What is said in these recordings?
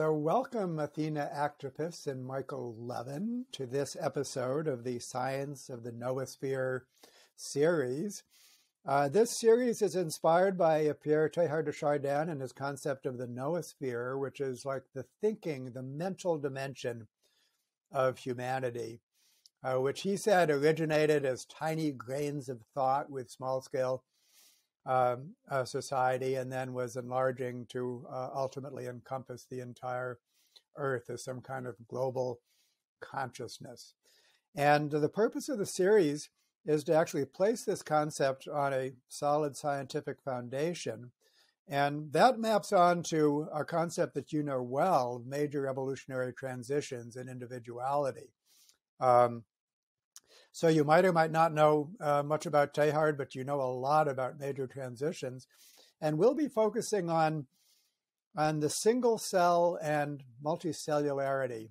So, welcome, Athena Aktipis and Michael Levin, to this episode of the Science of the Noosphere series. Uh, this series is inspired by Pierre Teilhard de Chardin and his concept of the noosphere, which is like the thinking, the mental dimension of humanity, uh, which he said originated as tiny grains of thought with small scale uh, society and then was enlarging to uh, ultimately encompass the entire Earth as some kind of global consciousness. And the purpose of the series is to actually place this concept on a solid scientific foundation. And that maps onto a concept that you know well major evolutionary transitions and individuality. Um, so you might or might not know uh, much about Teilhard, but you know a lot about major transitions. And we'll be focusing on, on the single cell and multicellularity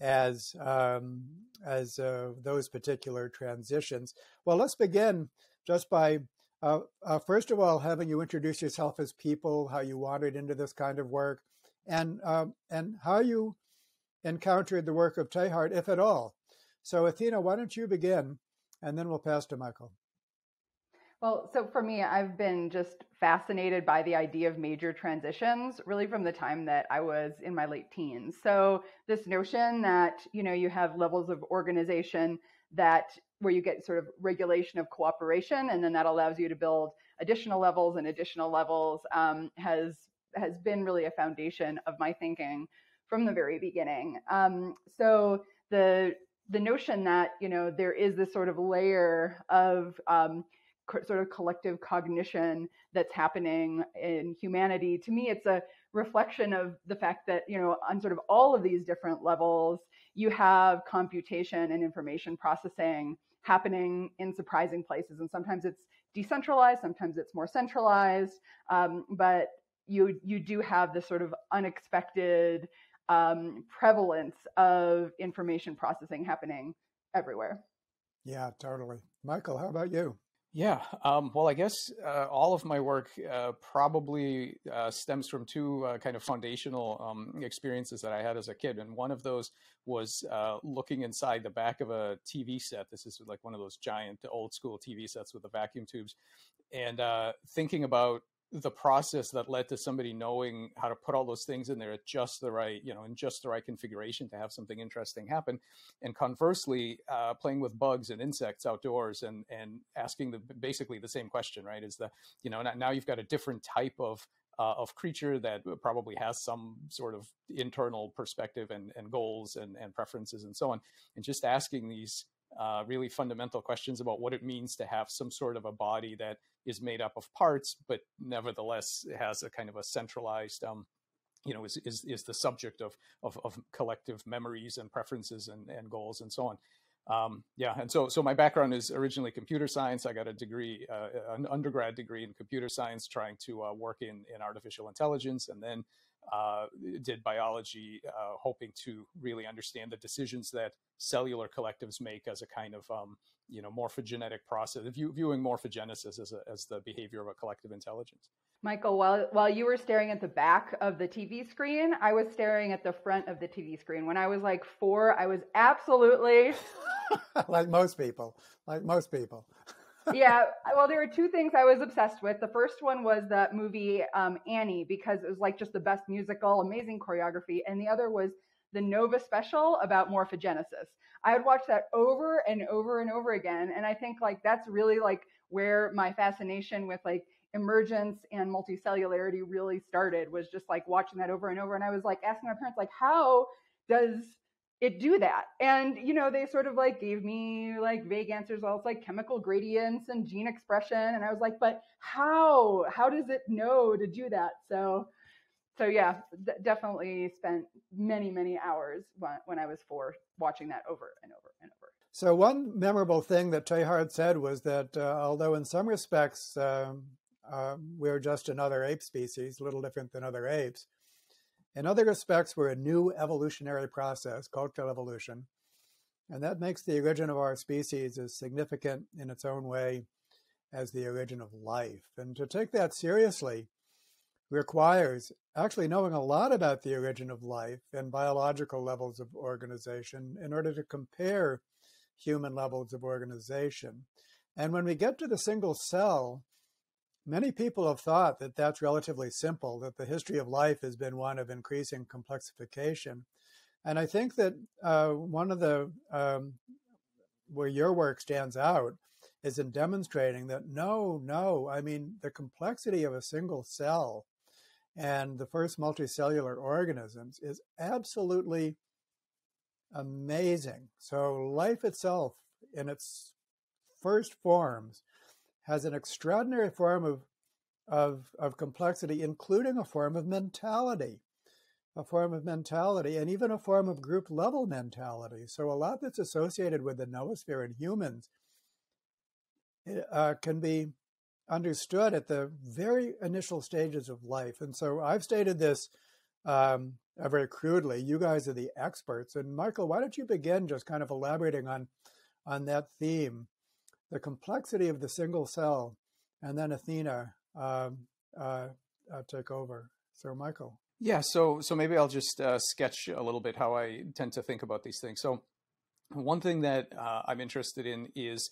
as, um, as uh, those particular transitions. Well, let's begin just by, uh, uh, first of all, having you introduce yourself as people, how you wandered into this kind of work, and, um, and how you encountered the work of Teilhard, if at all. So, Athena, why don't you begin, and then we'll pass to Michael. Well, so for me, I've been just fascinated by the idea of major transitions really from the time that I was in my late teens. So this notion that, you know, you have levels of organization that where you get sort of regulation of cooperation and then that allows you to build additional levels and additional levels um, has has been really a foundation of my thinking from the very beginning. Um, so the the notion that you know there is this sort of layer of um, co- sort of collective cognition that's happening in humanity to me it's a reflection of the fact that you know on sort of all of these different levels you have computation and information processing happening in surprising places and sometimes it's decentralized sometimes it's more centralized um, but you you do have this sort of unexpected um, prevalence of information processing happening everywhere. Yeah, totally. Michael, how about you? Yeah, um, well, I guess uh, all of my work uh, probably uh, stems from two uh, kind of foundational um, experiences that I had as a kid. And one of those was uh, looking inside the back of a TV set. This is like one of those giant old school TV sets with the vacuum tubes. And uh, thinking about the process that led to somebody knowing how to put all those things in there at just the right, you know, in just the right configuration to have something interesting happen. And conversely, uh, playing with bugs and insects outdoors and and asking the basically the same question, right? Is the you know now you've got a different type of uh, of creature that probably has some sort of internal perspective and, and goals and, and preferences and so on. And just asking these uh, really fundamental questions about what it means to have some sort of a body that is made up of parts, but nevertheless has a kind of a centralized, um, you know, is, is, is the subject of, of, of, collective memories and preferences and, and goals and so on. Um, yeah, and so so my background is originally computer science. I got a degree, uh, an undergrad degree in computer science, trying to uh, work in in artificial intelligence, and then uh, did biology, uh, hoping to really understand the decisions that cellular collectives make as a kind of um, you know morphogenetic process, view, viewing morphogenesis as, a, as the behavior of a collective intelligence. Michael, while while you were staring at the back of the TV screen, I was staring at the front of the TV screen. When I was like four, I was absolutely like most people, like most people yeah, well, there were two things I was obsessed with. The first one was that movie um, Annie because it was like just the best musical, amazing choreography, and the other was the Nova special about morphogenesis. I would watch that over and over and over again, and I think like that's really like where my fascination with like emergence and multicellularity really started was just like watching that over and over and I was like asking my parents like how does it do that. And you know they sort of like gave me like vague answers well like chemical gradients and gene expression. And i was like but how? How does it know to do that? So so yeah definitely spent many many hours when, when i was four watching that over and over and over. So one memorable thing that Teilhard said was that uh, although in some respects uh, uh, we're just another ape species, a little different than other apes, in other respects, we're a new evolutionary process, cultural evolution, and that makes the origin of our species as significant in its own way as the origin of life. And to take that seriously, requires actually knowing a lot about the origin of life and biological levels of organization in order to compare human levels of organization. And when we get to the single cell, many people have thought that that's relatively simple, that the history of life has been one of increasing complexification. And I think that uh, one of the, um, where your work stands out is in demonstrating that no, no, I mean, the complexity of a single cell and the first multicellular organisms is absolutely amazing. So, life itself, in its first forms, has an extraordinary form of, of, of complexity, including a form of mentality, a form of mentality, and even a form of group level mentality. So, a lot that's associated with the noosphere in humans eh, uh, can be understood at the very initial stages of life. And so I've stated this um, uh, very crudely. You guys are the experts. And Michael, why don't you begin just kind of elaborating on on that theme, the complexity of the single cell, and then Athena um, uh, uh, take over. So, Michael. Yeah. So so maybe I'll just uh, sketch a little bit how I tend to think about these things. So one thing that uh, I'm interested in is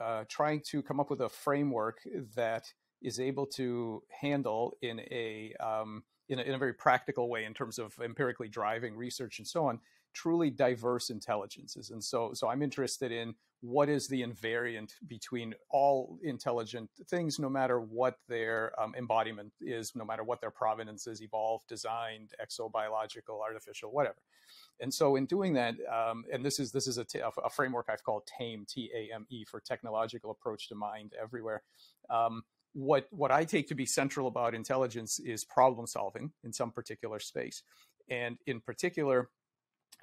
uh, trying to come up with a framework that is able to handle in a, um, in a in a very practical way in terms of empirically driving research and so on truly diverse intelligences and so so i'm interested in what is the invariant between all intelligent things no matter what their um, embodiment is no matter what their provenance is evolved designed exobiological artificial whatever and so in doing that, um, and this is this is a, framework I've called TAME, T A M E, for technological approach to mind everywhere. Um, what what I take to be central about intelligence is problem solving in some particular space, and in particular,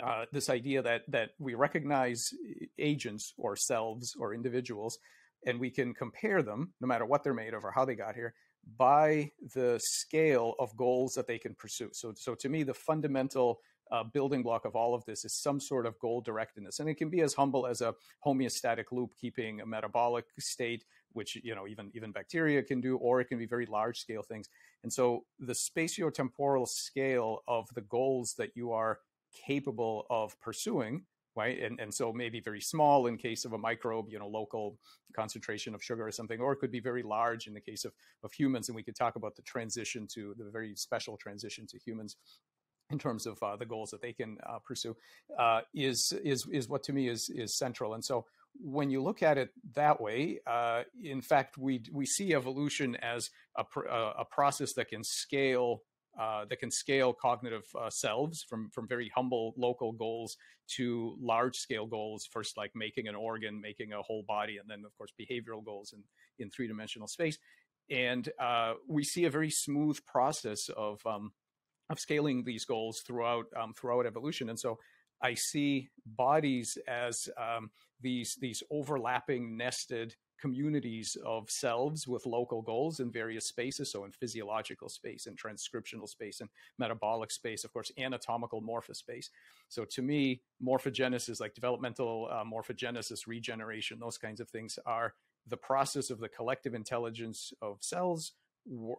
uh, this idea that that we recognize agents or selves or individuals, and we can compare them, no matter what they're made of or how they got here, by the scale of goals that they can pursue. So, so to me, the fundamental uh, building block of all of this is some sort of goal directedness and it can be as humble as a homeostatic loop keeping a metabolic state which you know even even bacteria can do or it can be very large scale things and so the spatiotemporal scale of the goals that you are capable of pursuing right and, and so maybe very small in case of a microbe you know local concentration of sugar or something or it could be very large in the case of, of humans and we could talk about the transition to the very special transition to humans in terms of uh, the goals that they can uh, pursue uh, is is is what to me is is central. And so when you look at it that way, uh, in fact, we we see evolution as a, pr- uh, a process that can scale. Uh, that can scale cognitive selves from from very humble local goals to large scale goals. First, like making an organ, making a whole body, and then of course behavioral goals in in three dimensional space. And we see a very smooth process of um, of scaling these goals throughout um, throughout evolution. And so I see bodies as um, these these overlapping nested communities of selves with local goals in various spaces. So in physiological space and transcriptional space and metabolic space of course anatomical morphospace. So to me morphogenesis like developmental uh, morphogenesis regeneration those kinds of things are the process of the collective intelligence of cells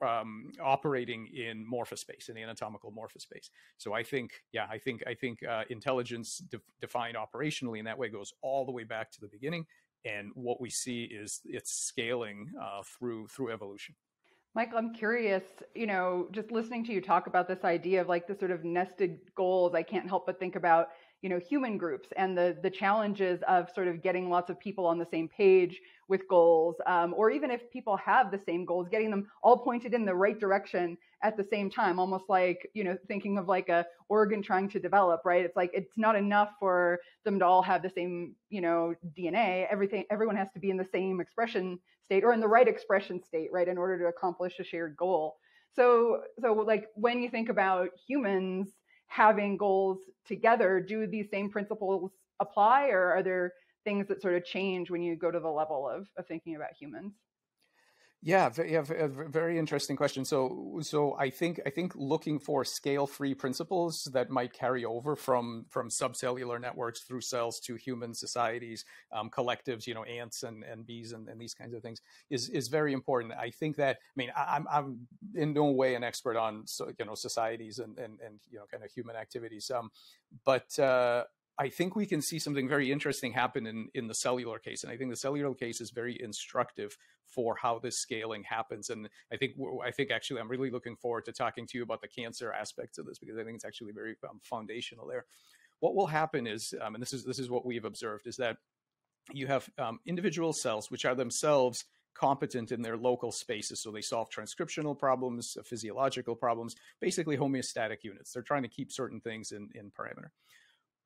um, operating in morphospace in anatomical morphospace. So I think, yeah, I think I think uh, intelligence de- defined operationally in that way goes all the way back to the beginning, and what we see is it's scaling uh, through through evolution. Michael, I'm curious, you know, just listening to you talk about this idea of like the sort of nested goals, I can't help but think about you know human groups and the the challenges of sort of getting lots of people on the same page with goals um, or even if people have the same goals getting them all pointed in the right direction at the same time almost like you know thinking of like a organ trying to develop right? It's like it's not enough for them to all have the same you know dna everything everyone has to be in the same expression state or in the right expression state right in order to accomplish a shared goal. So so like when you think about humans having goals together, do these same principles apply, or are there things that sort of change when you go to the level of, of thinking about humans? Yeah, yeah, very interesting question. So, so I think I think looking for scale-free principles that might carry over from from subcellular networks through cells to human societies, um, collectives, you know, ants and, and bees and, and these kinds of things is is very important. I think that I mean I, am I'm in no way an expert on you know societies and, and and you know kind of human activities, um, but uh, I think we can see something very interesting happen in, in the cellular case. And I think the cellular case is very instructive for how this scaling happens. And I think, I think actually, I'm really looking forward to talking to you about the cancer aspects of this because I think it's actually very um, foundational there. What will happen is, um, and this is, this is what we've observed, is that you have um, individual cells which are themselves competent in their local spaces. So they solve transcriptional problems, physiological problems, basically homeostatic units. They're trying to keep certain things in, in parameter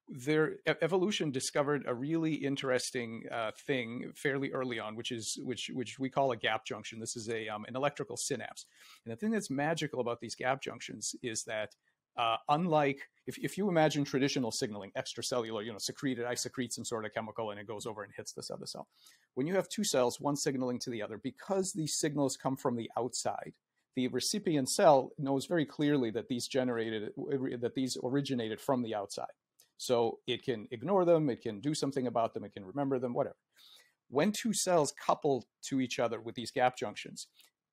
their evolution discovered a really interesting uh, thing fairly early on, which is which which we call a gap junction. This is a um, an electrical synapse, and the thing that's magical about these gap junctions is that uh, unlike if, if you imagine traditional signaling, extracellular, you know, secreted, I secrete some sort of chemical and it goes over and hits this other cell. When you have two cells, one signaling to the other, because these signals come from the outside, the recipient cell knows very clearly that these generated that these originated from the outside. So it can ignore them, it can do something about them, it can remember them, whatever. When two cells couple to each other with these gap junctions,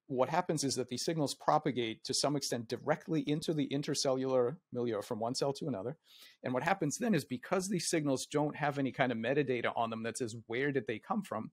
what happens is that these signals propagate to some extent directly into the intercellular milieu from one cell to another. And what happens then is because these signals don't have any kind of metadata on them that says where did they come from,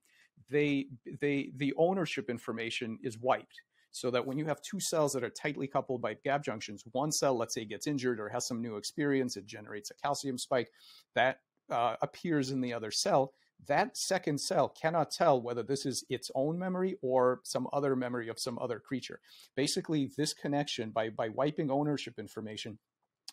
they they the ownership information is wiped so that when you have two cells that are tightly coupled by gap junctions, one cell, let's say, gets injured or has some new experience, it generates a calcium spike that uh, appears in the other cell. That second cell cannot tell whether this is its own memory or some other memory of some other creature. Basically, this connection, by, by wiping ownership information,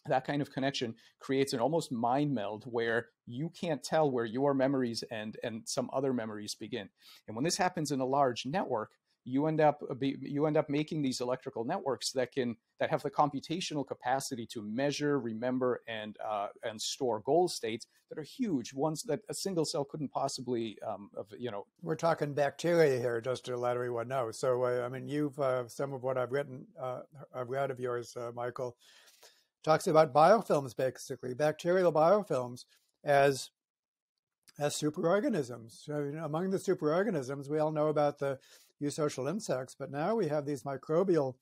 that kind of connection creates an almost mind meld where you can't tell where your memories end and some other memories begin. And when this happens in a large network, you end up you end up making these electrical networks that can that have the computational capacity to measure, remember, and uh, and store goal states that are huge, ones that a single cell couldn't possibly, um, of, you know. We're talking bacteria here, just to let everyone know. So, uh, I mean, you've uh, some of what I've written, uh, I've read of yours, uh, Michael, talks about biofilms, basically bacterial biofilms as as superorganisms. So, you know, among the superorganisms, we all know about the eusocial insects, but now we have these microbial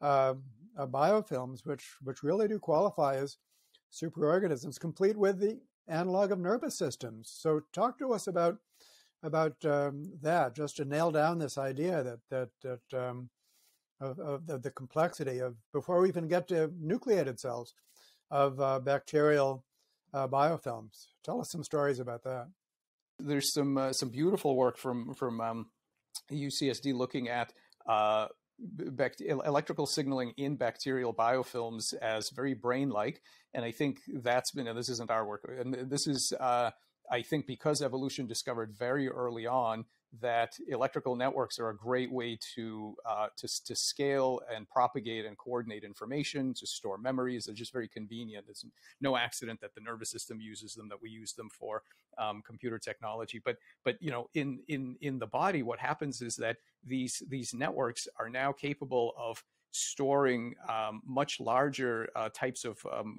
uh, uh, biofilms, which which really do qualify as superorganisms, complete with the analog of nervous systems. So, talk to us about about um, that, just to nail down this idea that that that um, of, of the, the, complexity of before we even get to nucleated cells of uh, bacterial uh, biofilms. Tell us some stories about that. There's some uh, some beautiful work from from um, UCSD looking at uh, electrical signaling in bacterial biofilms as very brain-like, and I think that's been. And this isn't our work, and this is. Uh, I think because evolution discovered very early on that electrical networks are a great way to, uh, to, to scale and propagate and coordinate information, to store memories. They're just very convenient. It's no accident that the nervous system uses them, that we use them for um, computer technology. But but you know, in in in the body, what happens is that these these networks are now capable of storing um, much larger uh, types of um,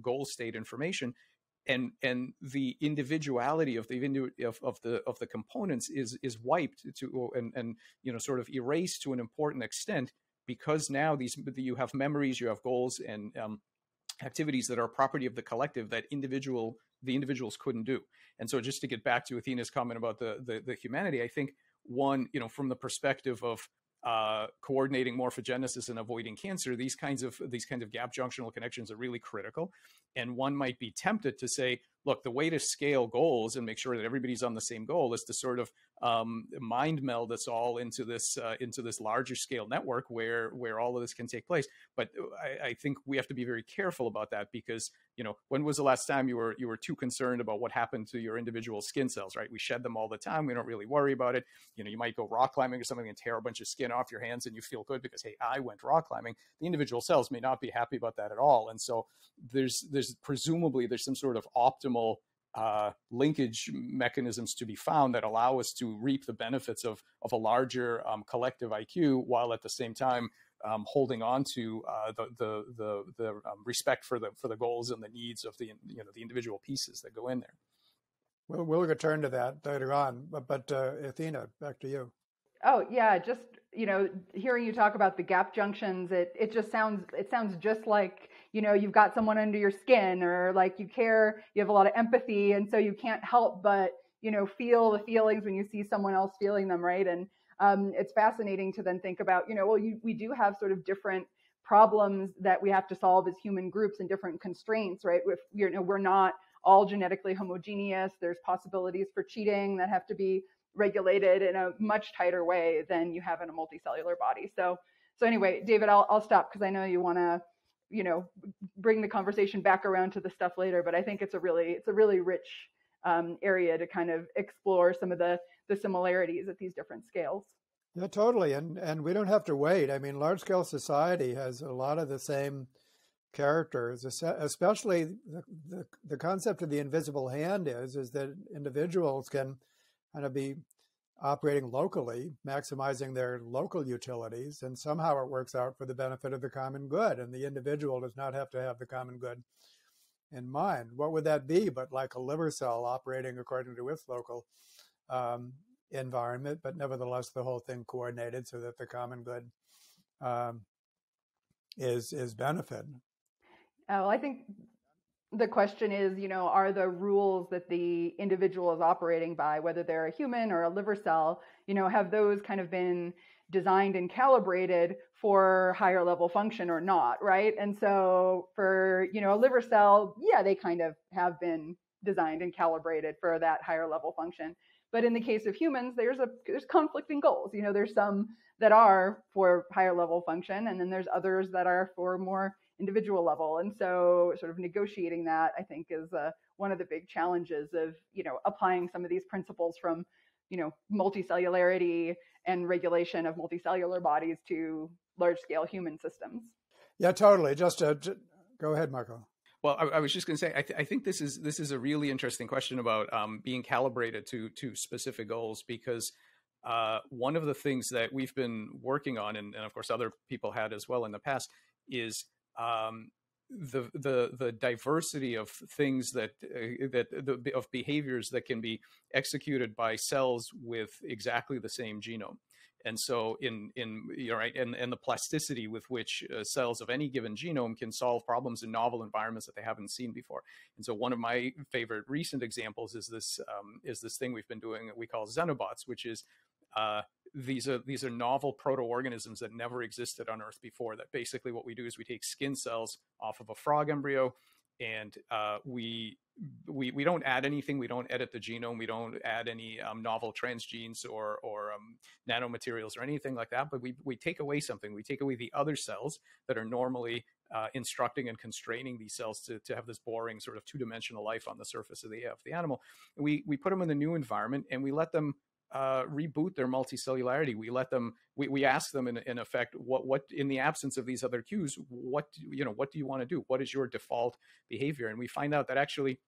goal state information and and the individuality of the of, of the of the components is is wiped to and and you know sort of erased to an important extent because now these you have memories you have goals and um, activities that are property of the collective that individual the individuals couldn't do and so just to get back to athena's comment about the the, the humanity i think one you know from the perspective of uh, coordinating morphogenesis and avoiding cancer, these kinds of these kinds of gap junctional connections are really critical. And one might be tempted to say, look, the way to scale goals and make sure that everybody's on the same goal is to sort of um, mind meld us all into this uh, into this larger scale network where where all of this can take place. But I, I, think we have to be very careful about that because you know when was the last time you were you were too concerned about what happened to your individual skin cells? Right, we shed them all the time. We don't really worry about it. You know, you might go rock climbing or something and tear a bunch of skin off your hands and you feel good because hey, I went rock climbing. The individual cells may not be happy about that at all, and so there's there's presumably there's some sort of optimal uh, linkage mechanisms to be found that allow us to reap the benefits of, of a larger um, collective IQ while at the same time um, holding on to uh, the, the, the, the um, respect for the, for the goals and the needs of the, you know, the individual pieces that go in there. We'll, we'll return to that later on, but, but uh, Athena, back to you. Oh yeah, just you know, hearing you talk about the gap junctions, it it just sounds it sounds just like you know you've got someone under your skin or like you care, you have a lot of empathy, and so you can't help but you know feel the feelings when you see someone else feeling them, right? And um, it's fascinating to then think about you know well you, we do have sort of different problems that we have to solve as human groups and different constraints, right? If you know we're not all genetically homogeneous, there's possibilities for cheating that have to be regulated in a much tighter way than you have in a multicellular body. So, so anyway, David, I'll, I'll stop because I know you want to, you know, bring the conversation back around to the stuff later. But I think it's a really, it's a really rich um, area to kind of explore some of the the similarities at these different scales. Yeah, totally. And and we don't have to wait. I mean, large scale society has a lot of the same characters, especially the, the, the concept of the invisible hand is is that individuals can kind of be operating locally, maximizing their local utilities, and somehow it works out for the benefit of the common good. And the individual does not have to have the common good in mind. What would that be but like a liver cell operating according to its local um, environment, but nevertheless the whole thing coordinated so that the common good um, is is benefit. Oh, I think the question is, you know, are the rules that the individual is operating by, whether they're a human or a liver cell, you know, have those kind of been designed and calibrated for higher level function or not, right? And so for, you know, a liver cell, yeah, they kind of have been designed and calibrated for that higher level function. But in the case of humans, there's a there's conflicting goals. You know, there's some that are for higher level function, and then there's others that are for more individual level. And so, sort of negotiating that, I think, is uh, one of the big challenges of you know applying some of these principles from you know multicellularity and regulation of multicellular bodies to large scale human systems. Yeah, totally. Just to, to go ahead, Marco. Well, I, I, was just going to say, I, th- I, think this is this is a really interesting question about um, being calibrated to to specific goals because uh, one of the things that we've been working on, and, and, of course other people had as well in the past, is um, the the the diversity of things that uh, that the, of behaviors that can be executed by cells with exactly the same genome. And so in in you know, right and and the plasticity with which uh, cells of any given genome can solve problems in novel environments that they haven't seen before. And so one of my favorite recent examples is this um, is this thing we've been doing that we call xenobots which is uh, these are these are novel proto-organisms that never existed on Earth before. That basically what we do is we take skin cells off of a frog embryo, and uh, we we we don't add anything. We don't edit the genome. We don't add any um, novel transgenes or or um, nanomaterials or anything like that. But we we take away something. We take away the other cells that are normally uh, instructing and constraining these cells to, to have this boring sort of two-dimensional life on the surface of the of the animal. We we put them in the new environment and we let them uh, reboot their multicellularity. We let them, we, we ask them in, in effect, what, what, in the absence of these other cues, what, you know, what do you want to do? What is your default behavior? And we find out that actually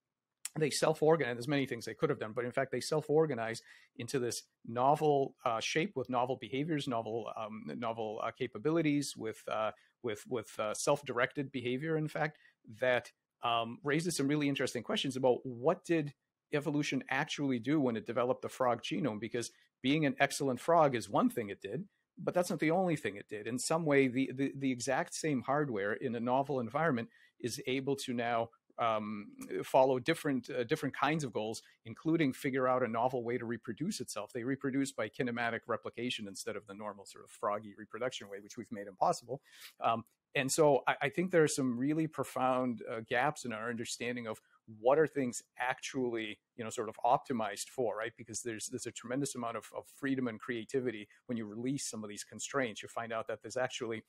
they self-organize. There's many things they could have done, but in fact, they self-organize into this novel uh, shape with novel behaviors, novel, um, novel uh, capabilities, with uh, with with uh, self-directed behavior. In fact, that um, raises some really interesting questions about what did evolution actually do when it developed the frog genome? Because being an excellent frog is one thing it did, but that's not the only thing it did. In some way, the, the, the exact same hardware in a novel environment is able to now um, follow different uh, different kinds of goals, including figure out a novel way to reproduce itself. They reproduce by kinematic replication instead of the normal sort of froggy reproduction way, which we've made impossible. Um, and so I, I, think there are some really profound uh, gaps in our understanding of what are things actually you know sort of optimized for right? Because there's there's a tremendous amount of, of freedom and creativity when you release some of these constraints. You find out that there's actually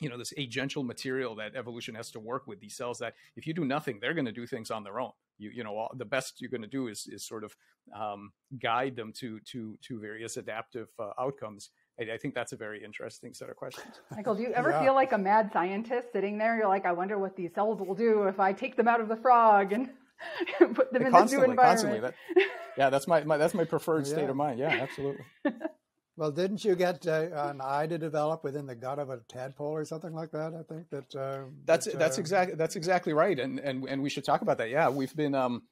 you know this agential material that evolution has to work with these cells that if you do nothing they're going to do things on their own. You you know all, the best you're going to do is is sort of um, guide them to to to various adaptive uh, outcomes I, I, think that's a very interesting set of questions. Michael, do you ever yeah. feel like a mad scientist sitting there? You're like, I wonder what these cells will do if I take them out of the frog and put them in constantly, the new constantly. environment. That, yeah, that's my, my that's my preferred state Yeah. of mind. Yeah, absolutely. Well, didn't you get uh, an eye to develop within the gut of a tadpole or something like that? I think that uh, That's that, that's uh, exactly that's exactly right, and and and we should talk about that. Yeah, we've been um,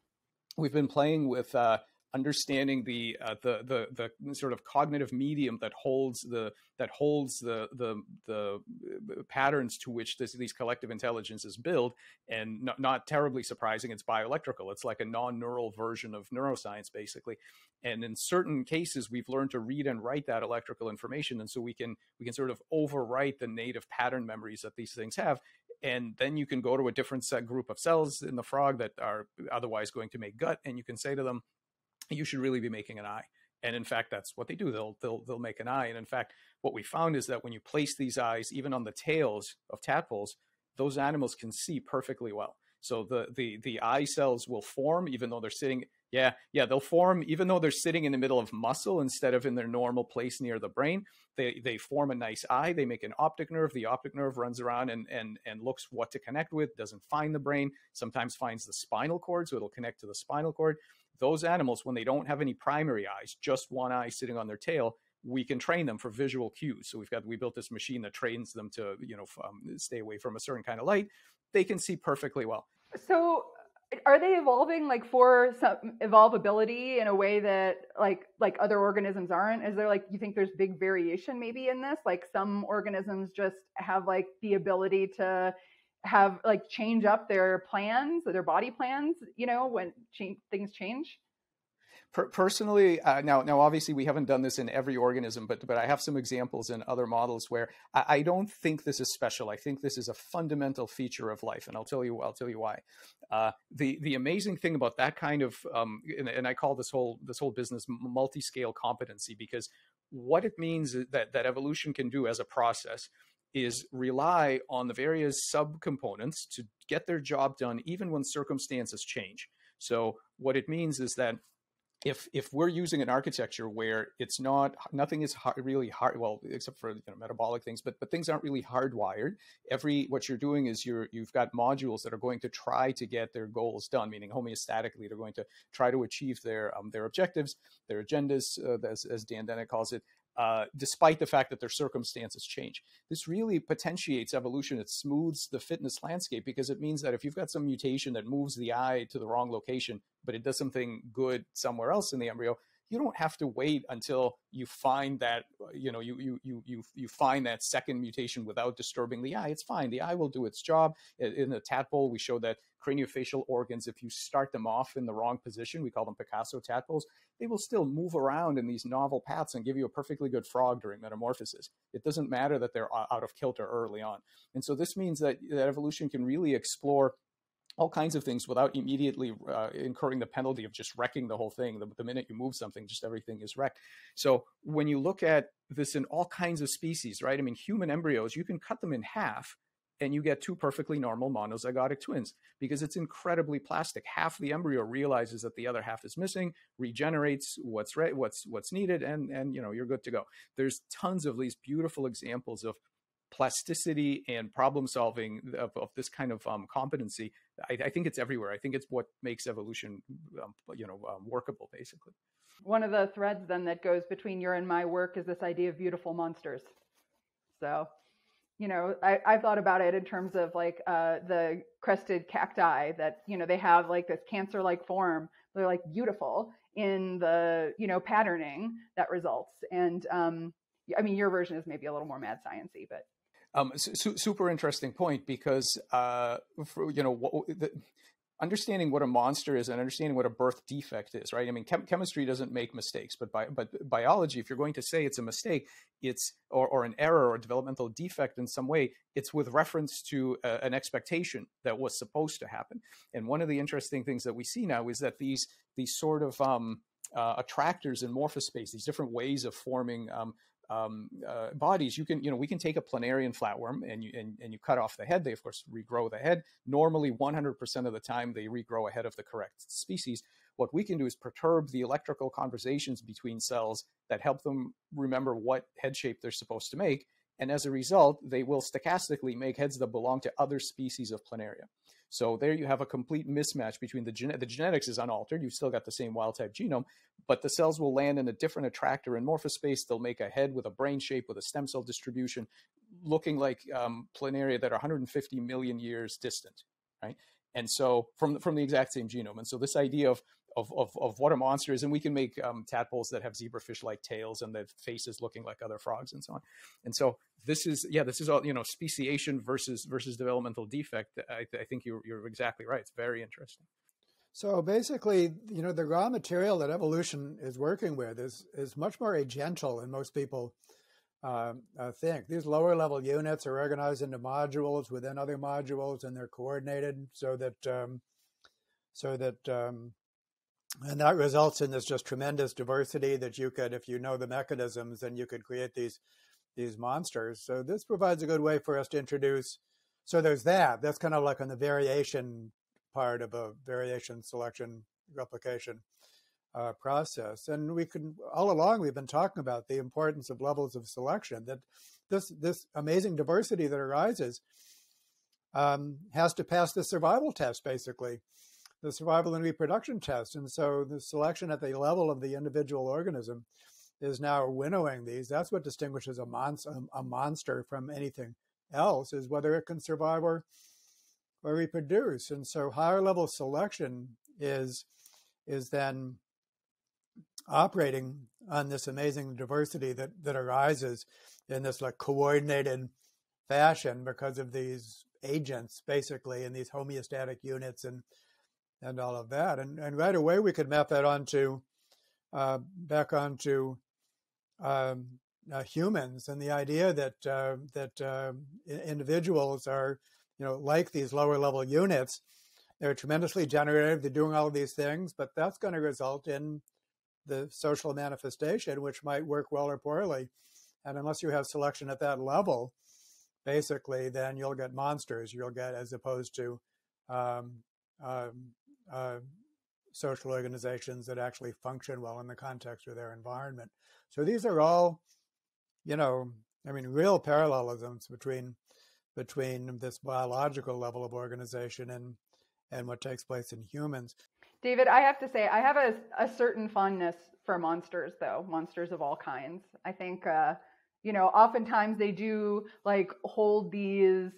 we've been playing with uh, understanding the uh, the the the sort of cognitive medium that holds the that holds the the the uh, patterns to which this, these collective intelligences build, and not, not terribly surprising, it's bioelectrical. It's like a non-neural version of neuroscience, basically. And in certain cases, we've learned to read and write that electrical information, and so we can we can sort of overwrite the native pattern memories that these things have and then you can go to a different set group of cells in the frog that are otherwise going to make gut and you can say to them you should really be making an eye. And in fact that's what they do. They'll they'll they'll make an eye. And in fact what we found is that when you place these eyes even on the tails of tadpoles those animals can see perfectly well. So the the the eye cells will form even though they're sitting yeah yeah they'll form even though they're sitting in the middle of muscle instead of in their normal place near the brain. They they form a nice eye. They make an optic nerve. The optic nerve runs around and and and looks what to connect with doesn't find the brain sometimes finds the spinal cord so it'll connect to the spinal cord those animals when they don't have any primary eyes just one eye sitting on their tail we can train them for visual cues so we've got we built this machine that trains them to you know um, stay away from a certain kind of light they can see perfectly well So are they evolving like for some evolvability in a way that like like other organisms aren't? Is there like you think there's big variation maybe in this? Like some organisms just have like the ability to have like change up their plans, their body plans, you know, when change, things change? Personally, uh, now now obviously we haven't done this in every organism, but but I have some examples in other models where I, I don't think this is special. I think this is a fundamental feature of life, and I'll tell you I'll tell you why. Uh, the the amazing thing about that kind of um, and, and I call this whole this whole business multi scale competency because what it means that that evolution can do as a process is rely on the various subcomponents to get their job done even when circumstances change. So what it means is that if if we're using an architecture where it's not nothing is hard, really hard well except for you know, metabolic things but but things aren't really hardwired every what you're doing is you're you've got modules that are going to try to get their goals done meaning homeostatically they're going to try to achieve their um, their objectives their agendas uh, as, as Dan Dennett calls it uh, despite the fact that their circumstances change. This really potentiates evolution. It smooths the fitness landscape because it means that if you've got some mutation that moves the eye to the wrong location, but it does something good somewhere else in the embryo, you don't have to wait until you find that uh, you know you you you you you find that second mutation without disturbing the eye. It's fine. The eye will do its job. In the tadpole, we show that craniofacial organs, if you start them off in the wrong position, we call them Picasso tadpoles, they will still move around in these novel paths and give you a perfectly good frog during metamorphosis. It doesn't matter that they're uh, out of kilter early on. And so this means that, that evolution can really explore all kinds of things without immediately uh, incurring the penalty of just wrecking the whole thing. The, the, minute you move something, just everything is wrecked. So when you look at this in all kinds of species, right? I mean, human embryos, you can cut them in half and you get two perfectly normal monozygotic twins because it's incredibly plastic. Half the embryo realizes that the other half is missing, regenerates what's re- what's what's needed, and and you know you're good to go. There's tons of these beautiful examples of plasticity and problem solving of, of this kind of um, competency. I, I, think it's everywhere. I think it's what makes evolution, um, you know, um, workable, basically. One of the threads then that goes between your and my work is this idea of beautiful monsters. So you know, I, I thought about it in terms of like uh, the crested cacti that, you know, they have like this cancer like form. They're like beautiful in the, you know, patterning that results. And um, I mean, your version is maybe a little more mad sciency, but. Um, su- super interesting point because, uh, for, you know, what, the, understanding what a monster is and understanding what a birth defect is, right? I mean, chem- chemistry doesn't make mistakes, but bi- but biology, if you're going to say it's a mistake, it's or, or an error or developmental defect in some way, it's with reference to a, an expectation that was supposed to happen. And one of the interesting things that we see now is that these these sort of um, uh, attractors in morphospace, these different ways of forming um, um, uh, bodies, you can, you know, we can take a planarian flatworm and you, and, and you cut off the head. They, of course, regrow the head. Normally, 100% of the time, they regrow a head of the correct species. What we can do is perturb the electrical conversations between cells that help them remember what head shape they're supposed to make. And as a result, they will stochastically make heads that belong to other species of planaria. So there you have a complete mismatch between the, the genetics is unaltered. You've still got the same wild type genome, but the cells will land in a different attractor in morphospace. They'll make a head with a brain shape with a stem cell distribution, looking like um, planaria that are 150 million years distant, right? And so from from the exact same genome. And so this idea of of, of, of what a monster is. And we can make um, tadpoles that have zebrafish like tails and the faces looking like other frogs and so on. And so this is, yeah, this is all, you know, speciation versus, versus developmental defect. I, I think you're, you're exactly right. It's very interesting. So basically, you know, the raw material that evolution is working with is, is much more agental than most people uh, uh, think. These lower level units are organized into modules within other modules, and they're coordinated so that um, so that um, and that results in this just tremendous diversity that you could, if you know the mechanisms, then you could create these these monsters. So this provides a good way for us to introduce. So there's that. That's kind of like on the variation part of a variation selection replication uh, process. And we can all along we've been talking about the importance of levels of selection. That this this amazing diversity that arises um, has to pass the survival test, basically the survival and reproduction test. And so the selection at the level of the individual organism is now winnowing these. That's what distinguishes a, mon- um, a monster from anything else is whether it can survive or, or reproduce. And so higher level selection is, is then operating on this amazing diversity that, that arises in this like coordinated fashion because of these agents basically in these homeostatic units and and all of that. And, and right away, we could map that onto uh, back onto um, uh, humans and the idea that uh, that um, individuals are, you know, like these lower level units. They're tremendously generative. They're doing all of these things, but that's going to result in the social manifestation, which might work well or poorly. And unless you have selection at that level, basically, then you'll get monsters. You'll get as opposed to um, um, uh, social organizations that actually function well in the context of their environment. So these are all, you know, I mean, real parallelisms between between this biological level of organization and and what takes place in humans. David, I have to say, I have a, a certain fondness for monsters, though monsters of all kinds. I think, uh, you know, oftentimes they do like hold these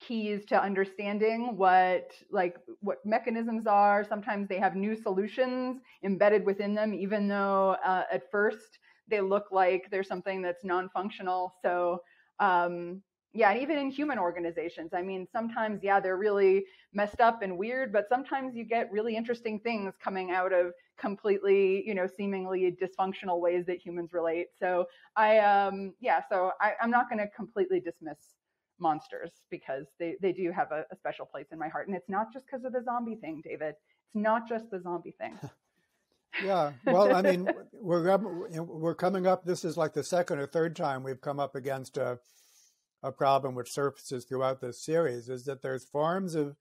keys to understanding what like what mechanisms are. Sometimes they have new solutions embedded within them even though uh, at first they look like there's something that's non-functional. So um, yeah and even in human organizations i mean sometimes yeah they're really messed up and weird but sometimes you get really interesting things coming out of completely you know seemingly dysfunctional ways that humans relate. So i um yeah so I, i'm not going to completely dismiss monsters because they, they do have a, a special place in my heart. And it's not just because of the zombie thing, David. It's not just the zombie thing. yeah. Well, I mean, we're, we're coming up, this is like the second or third time we've come up against a, a problem which surfaces throughout this series is that there's forms of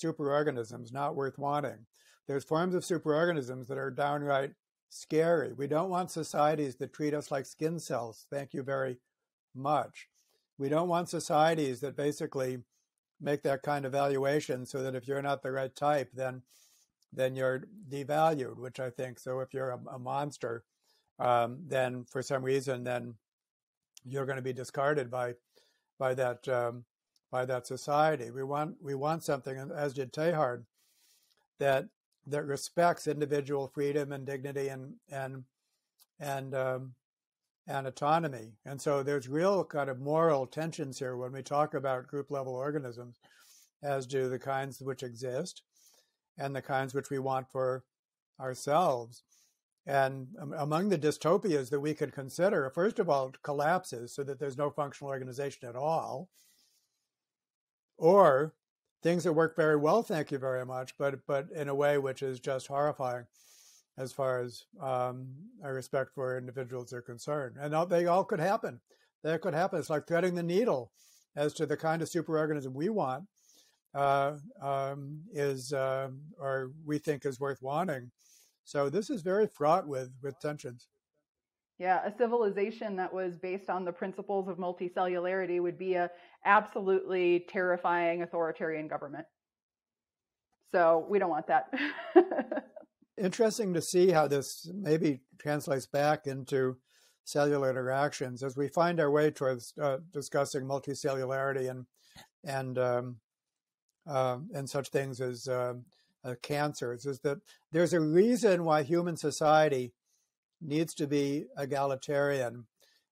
superorganisms not worth wanting. There's forms of superorganisms that are downright scary. We don't want societies that treat us like skin cells. Thank you very much. We don't want societies that basically make that kind of valuation so that if you're not the right type, then then you're devalued, which I think. So if you're a, a monster, um, then for some reason, then you're going to be discarded by by that um, by that society. We want we want something, as did Teilhard, that that respects individual freedom and dignity and and and um, and autonomy. And so there's real kind of moral tensions here when we talk about group level organisms, as do the kinds which exist and the kinds which we want for ourselves. And among the dystopias that we could consider, first of all, collapses so that there's no functional organization at all, or things that work very well, thank you very much, but but in a way which is just horrifying as far as um, our respect for individuals are concerned. And they all could happen. That could happen. It's like threading the needle as to the kind of superorganism we want uh, um, is, uh, or we think is worth wanting. So this is very fraught with with tensions. Yeah, a civilization that was based on the principles of multicellularity would be a absolutely terrifying authoritarian government. So we don't want that. Interesting to see how this maybe translates back into cellular interactions as we find our way towards uh, discussing multicellularity and and um, uh, and such things as um, uh, cancers. Is that there's a reason why human society needs to be egalitarian.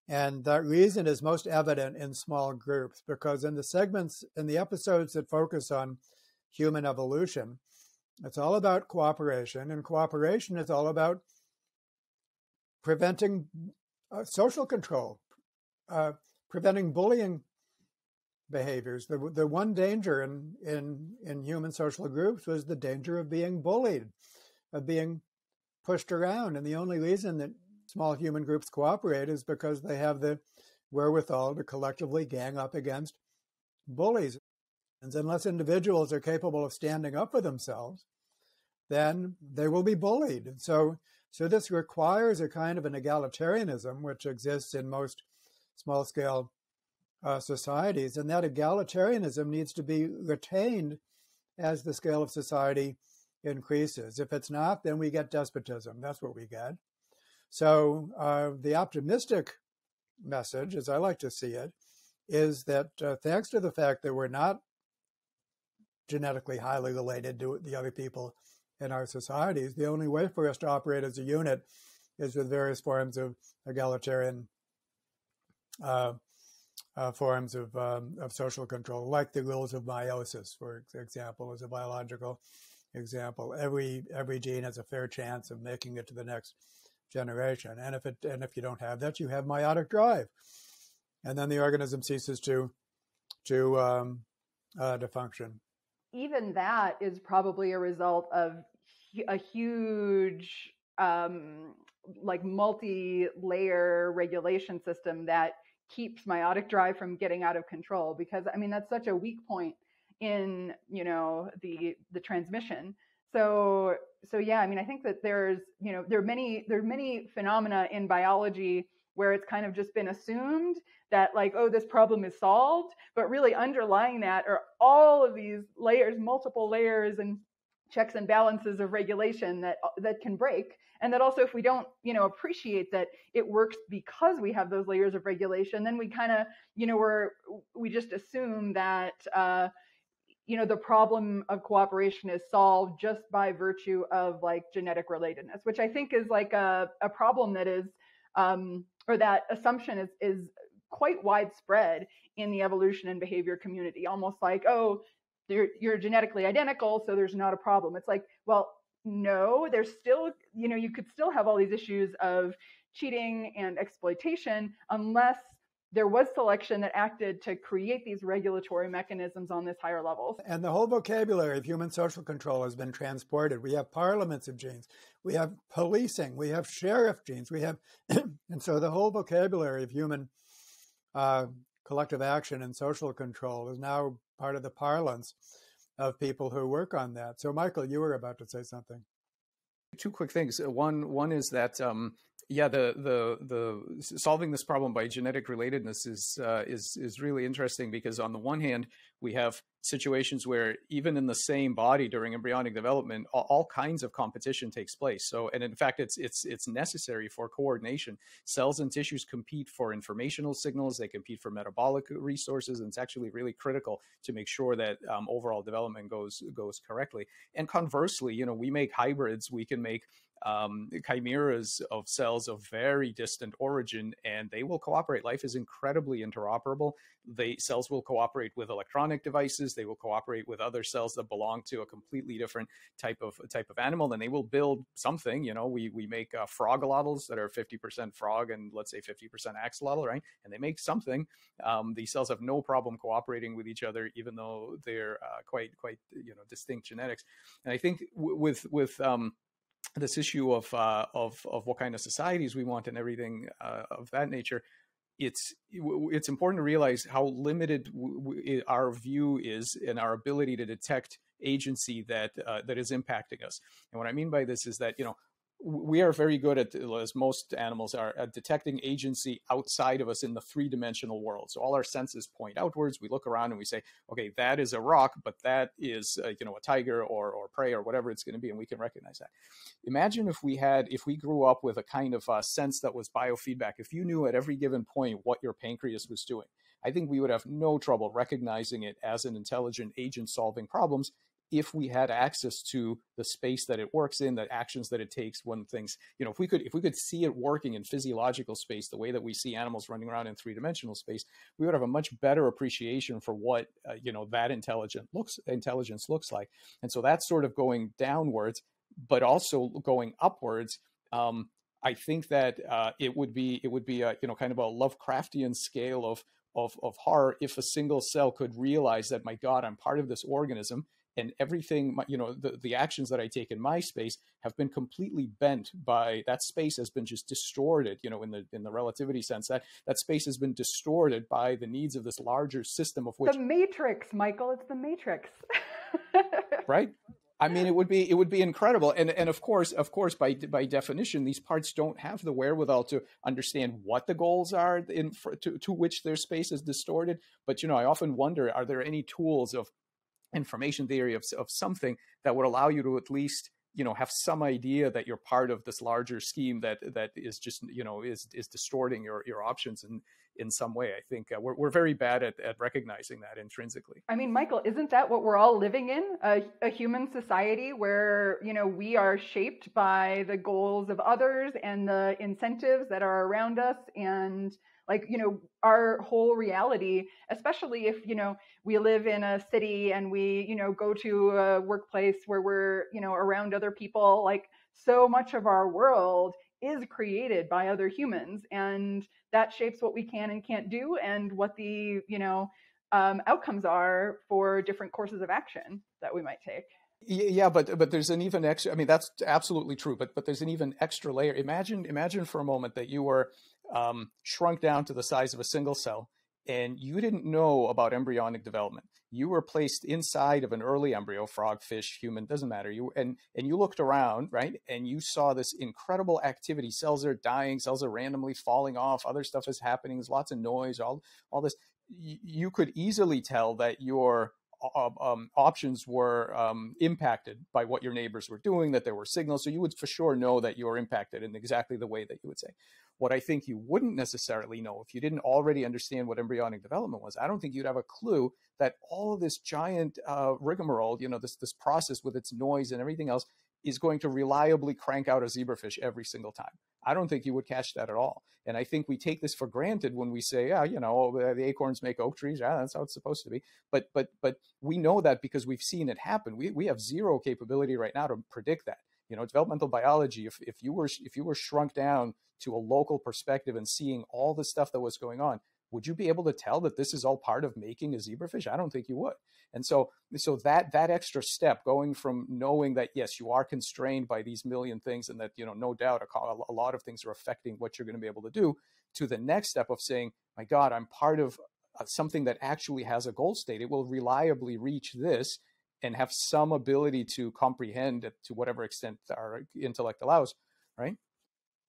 And that reason is most evident in small groups because in the segments, in the episodes that focus on human evolution, it's all about cooperation, and cooperation is all about preventing uh, social control, uh, preventing bullying behaviors. The, the one danger in, in, in human social groups was the danger of being bullied, of being pushed around. And the only reason that small human groups cooperate is because they have the wherewithal to collectively gang up against bullies. And unless individuals are capable of standing up for themselves, then they will be bullied. So, so this requires a kind of an egalitarianism which exists in most small scale uh, societies. And that egalitarianism needs to be retained as the scale of society increases. If it's not, then we get despotism. That's what we get. So uh, the optimistic message, as I like to see it, is that uh, thanks to the fact that we're not genetically highly related to the other people in our societies, the only way for us to operate as a unit is with various forms of egalitarian uh, uh, forms of, um, of social control, like the rules of meiosis, for example, as a biological example, every every gene has a fair chance of making it to the next generation. And if it and if you don't have that, you have meiotic drive, and then the organism ceases to to um, uh, to function. Even that is probably a result of a huge um, like multi-layer regulation system that keeps meiotic drive from getting out of control because i mean that's such a weak point in you know the the transmission. So so yeah i mean i think that there's you know there are many there are many phenomena in biology where it's kind of just been assumed that like oh this problem is solved but really underlying that are all of these layers multiple layers and checks and balances of regulation that that can break. And that also if we don't you know appreciate that it works because we have those layers of regulation then we kind of you know we're we just assume that uh, you know the problem of cooperation is solved just by virtue of like genetic relatedness which i think is like a, a problem that is um, or that assumption is is quite widespread in the evolution and behavior community. Almost like oh you're, you're genetically identical so there's not a problem it's like well no there's still you know you could still have all these issues of cheating and exploitation unless there was selection that acted to create these regulatory mechanisms on this higher levels. And the whole vocabulary of human social control has been transported. We have parliaments of genes, we have policing, we have sheriff genes, we have, and so the whole vocabulary of human uh, collective action and social control is now part of the parlance of people who work on that. So, Michael, you were about to say something. Two quick things. One, one is that um, yeah, the the the solving this problem by genetic relatedness is uh, is is really interesting because on the one hand we have situations where even in the same body during embryonic development, all, all, kinds of competition takes place. So, and in fact, it's it's it's necessary for coordination. Cells and tissues compete for informational signals. They compete for metabolic resources, and it's actually really critical to make sure that um, overall development goes goes correctly. And conversely, you know, we make hybrids. We can make um, chimeras of cells of very distant origin, and they will cooperate. Life is incredibly interoperable. The cells will cooperate with electronic devices. They will cooperate with other cells that belong to a completely different type of type of animal, and they will build something. You know, we we make uh, frogolotls that are 50% frog and let's say 50% axolotl, right? And they make something. Um, these cells have no problem cooperating with each other, even though they're uh, quite quite you know distinct genetics. And I think with with um, this issue of uh, of of what kind of societies we want and everything uh, of that nature, it's it's important to realize how limited our view is in our ability to detect agency that uh, that is impacting us. And what I mean by this is that you know we are very good at, as most animals are, at detecting agency outside of us in the three dimensional world. So all our senses point outwards. We look around and we say, okay, that is a rock, but that is, uh, you know, a tiger or, or prey or whatever it's going to be. And we can recognize that. Imagine if we had, if we grew up with a kind of uh, sense that was biofeedback, if you knew at every given point what your pancreas was doing. I think we would have no trouble recognizing it as an intelligent agent solving problems if we had access to the space that it works in, the actions that it takes when things, you know, if we could if we could see it working in physiological space the way that we see animals running around in three-dimensional space, we would have a much better appreciation for what uh, you know that intelligent looks intelligence looks like. And so that's sort of going downwards, but also going upwards. Um, I think that uh, it would be it would be a you know kind of a Lovecraftian scale of of of horror if a single cell could realize that my God, I'm part of this organism and everything you know the, the actions that i take in my space have been completely bent by that space has been just distorted you know in the in the relativity sense. That that space has been distorted by the needs of this larger system of which the matrix michael it's the matrix. Right? I mean, it would be it would be incredible, and and of course, of course, by by definition, these parts don't have the wherewithal to understand what the goals are in to to which their space is distorted. But you know, I often wonder: are there any tools of information theory of, of something that would allow you to at least you know have some idea that you're part of this larger scheme that that is just you know is is distorting your your options in in some way. I think uh, we're, we're very bad at, at recognizing that intrinsically. I mean michael isn't that what we're all living in? A, a human society where you know we are shaped by the goals of others and the incentives that are around us and like you know our whole reality especially if you know we live in a city and we you know go to a workplace where we're you know around other people like so much of our world is created by other humans and that shapes what we can and can't do and what the you know um, outcomes are for different courses of action that we might take yeah, but but there's an even extra. I mean, that's absolutely true. But but there's an even extra layer. Imagine imagine for a moment that you were um, shrunk down to the size of a single cell, and you didn't know about embryonic development. You were placed inside of an early embryo, frog, fish, human, doesn't matter. You and and you looked around, right, and you saw this incredible activity. Cells are dying, cells are randomly falling off. Other stuff is happening. There's lots of noise. All all this. you could easily tell that your um, options were um, impacted by what your neighbors were doing, that there were signals. So you would for sure know that you were impacted in exactly the way that you would say. What I think you wouldn't necessarily know if you didn't already understand what embryonic development was, I don't think you'd have a clue that all of this giant uh, rigmarole, you know, this this process with its noise and everything else, is going to reliably crank out a zebrafish every single time. I don't think you would catch that at all. And I think we take this for granted when we say, yeah, you know, the acorns make oak trees. Yeah, that's how it's supposed to be. But but but we know that because we've seen it happen. We we have zero capability right now to predict that. You know, developmental biology. If if you were if you were shrunk down to a local perspective and seeing all the stuff that was going on, would you be able to tell that this is all part of making a zebrafish? I don't think you would. And so, so that that extra step, going from knowing that yes, you are constrained by these million things, and that you know, no doubt, a, a lot of things are affecting what you're going to be able to do, to the next step of saying, my God, I'm part of uh, something that actually has a goal state. It will reliably reach this and have some ability to comprehend it to whatever extent our intellect allows, right?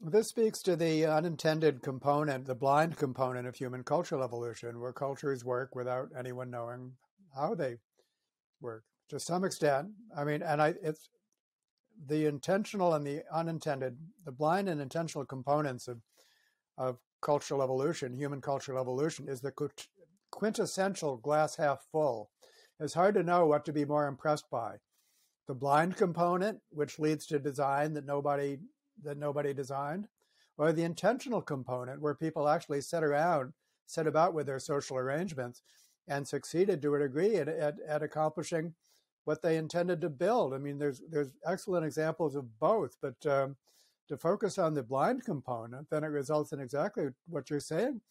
This speaks to the unintended component, the blind component of human cultural evolution, where cultures work without anyone knowing how they work to some extent. I mean, and I, it's the intentional and the unintended, the blind and intentional components of, of cultural evolution, human cultural evolution, is the quintessential glass half full. It's hard to know what to be more impressed by. The blind component, which leads to design that nobody that nobody designed, or the intentional component where people actually set around, set about with their social arrangements and succeeded to a degree at, at, at accomplishing what they intended to build. I mean, there's there's excellent examples of both, but um, to focus on the blind component, then it results in exactly what you're saying,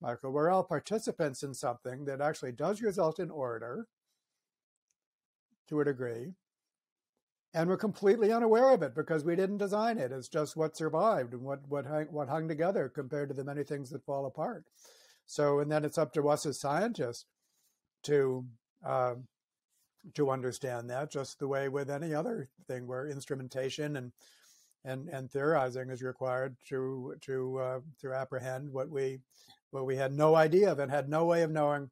Michael. We're all participants in something that actually does result in order to a degree, and we're completely unaware of it because we didn't design it. It's just what survived and what what hung, what hung together compared to the many things that fall apart. So, and then it's up to us as scientists to uh, to understand that, just the way with any other thing where instrumentation and and, and theorizing is required to to uh, to apprehend what we what we had no idea of and had no way of knowing,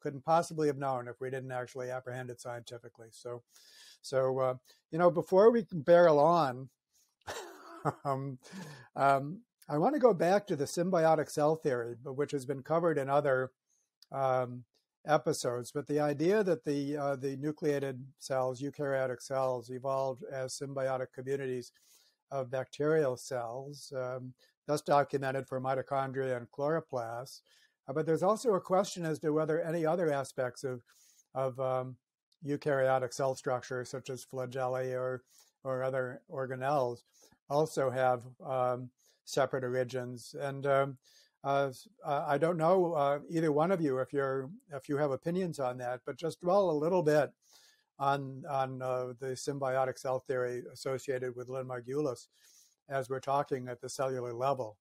couldn't possibly have known if we didn't actually apprehend it scientifically. So, so uh, you know, before we can barrel on, um, um, I want to go back to the symbiotic cell theory, which has been covered in other um, episodes. But the idea that the uh, the nucleated cells, eukaryotic cells, evolved as symbiotic communities of bacterial cells, um, thus documented for mitochondria and chloroplasts. Uh, but there's also a question as to whether any other aspects of of um, eukaryotic cell structure, such as flagella or or other organelles, also have um, separate origins. And um, uh, I don't know uh, either one of you if you're if you have opinions on that, but just dwell a little bit on on uh, the symbiotic cell theory associated with Lynn Margulis as we're talking at the cellular level.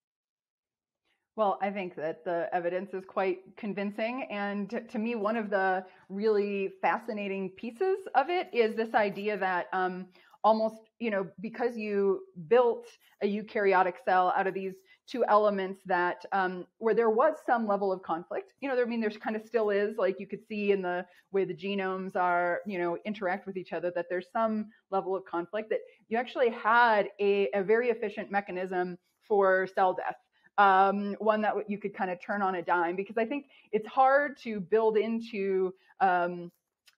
Well, I think that the evidence is quite convincing. And to, me, one of the really fascinating pieces of it is this idea that um, almost, you know, because you built a eukaryotic cell out of these two elements that um, where there was some level of conflict. You know, I mean, there's kind of still is, like you could see in the way the genomes are, you know, interact with each other, that there's some level of conflict. That you actually had a, a very efficient mechanism for cell death. Um, one that you could kind of turn on a dime because I think it's hard to build into um,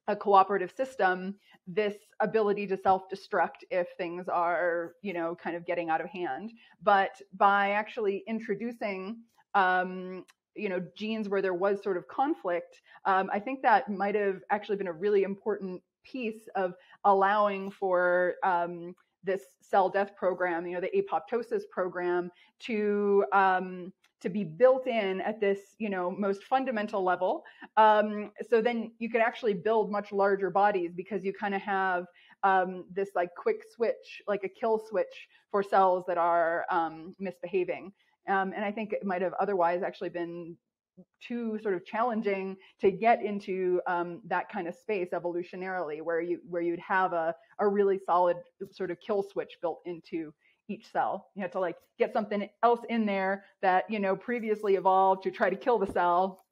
a cooperative system this ability to self-destruct if things are you know kind of getting out of hand. But by actually introducing um, you know genes where there was sort of conflict um, i think that might have actually been a really important piece of allowing for um, this cell death program you know the apoptosis program to um, to be built in at this you know most fundamental level. Um, so then you could actually build much larger bodies because you kind of have um, this like quick switch like a kill switch for cells that are um, misbehaving. Um, and i think it might have otherwise actually been too sort of challenging to get into um, that kind of space evolutionarily where you where you'd have a, a really solid sort of kill switch built into each cell. You have to like get something else in there that, you know, previously evolved to try to kill the cell,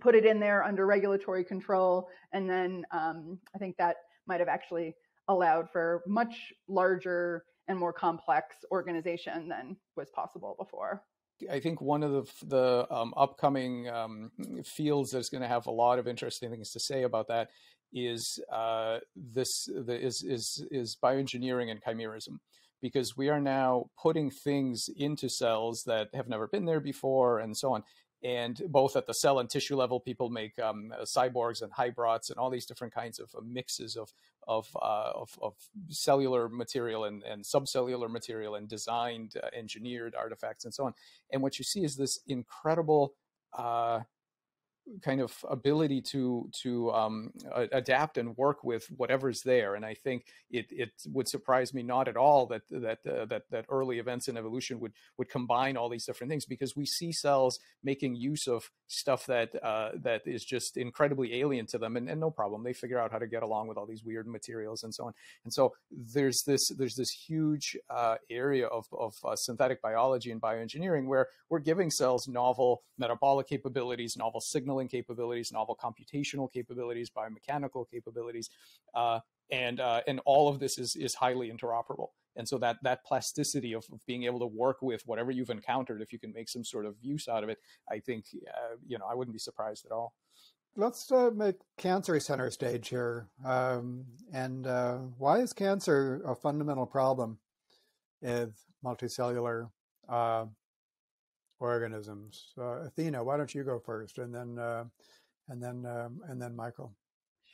put it in there under regulatory control. And then um, I think that might have actually allowed for much larger and more complex organization than was possible before. I think one of the the um, upcoming um, fields that's going to have a lot of interesting things to say about that is uh, this the, is is is bioengineering and chimerism because we are now putting things into cells that have never been there before and so on. And both at the cell and tissue level, people make um, cyborgs and hybrids and all these different kinds of mixes of of, uh, of, of cellular material and, and subcellular material and designed, uh, engineered artifacts and so on. And what you see is this incredible uh, kind of ability to to um, adapt and work with whatever's there. And I think it it would surprise me not at all that that uh, that that early events in evolution would would combine all these different things because we see cells making use of stuff that uh, that is just incredibly alien to them, and, and no problem, they figure out how to get along with all these weird materials and so on. And so there's this there's this huge uh, area of of uh, synthetic biology and bioengineering where we're giving cells novel metabolic capabilities, novel signaling capabilities, novel computational capabilities, biomechanical capabilities, uh, and uh, and all of this is is highly interoperable. And so that that plasticity of, of, being able to work with whatever you've encountered, if you can make some sort of use out of it, I think uh, you know I wouldn't be surprised at all. Let's uh, make cancer center stage here. Um, and uh, why is cancer a fundamental problem with multicellular uh, organisms. Uh, Athena, why don't you go first, and then uh, and then um, and then Michael.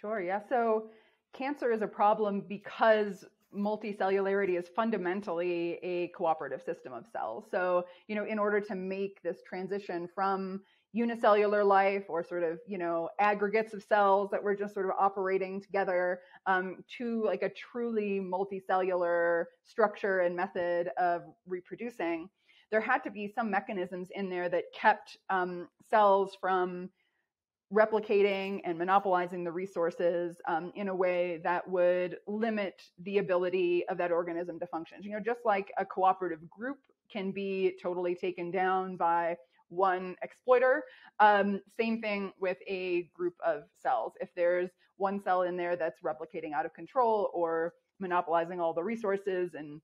Sure. Yeah. So cancer is a problem because multicellularity is fundamentally a cooperative system of cells. So you know, in order to make this transition from unicellular life or sort of you know aggregates of cells that were just sort of operating together um, to like a truly multicellular structure and method of reproducing there had to be some mechanisms in there that kept um, cells from replicating and monopolizing the resources um, in a way that would limit the ability of that organism to function. You know, just like a cooperative group can be totally taken down by one exploiter. Um, same thing with a group of cells. If there's one cell in there that's replicating out of control or monopolizing all the resources and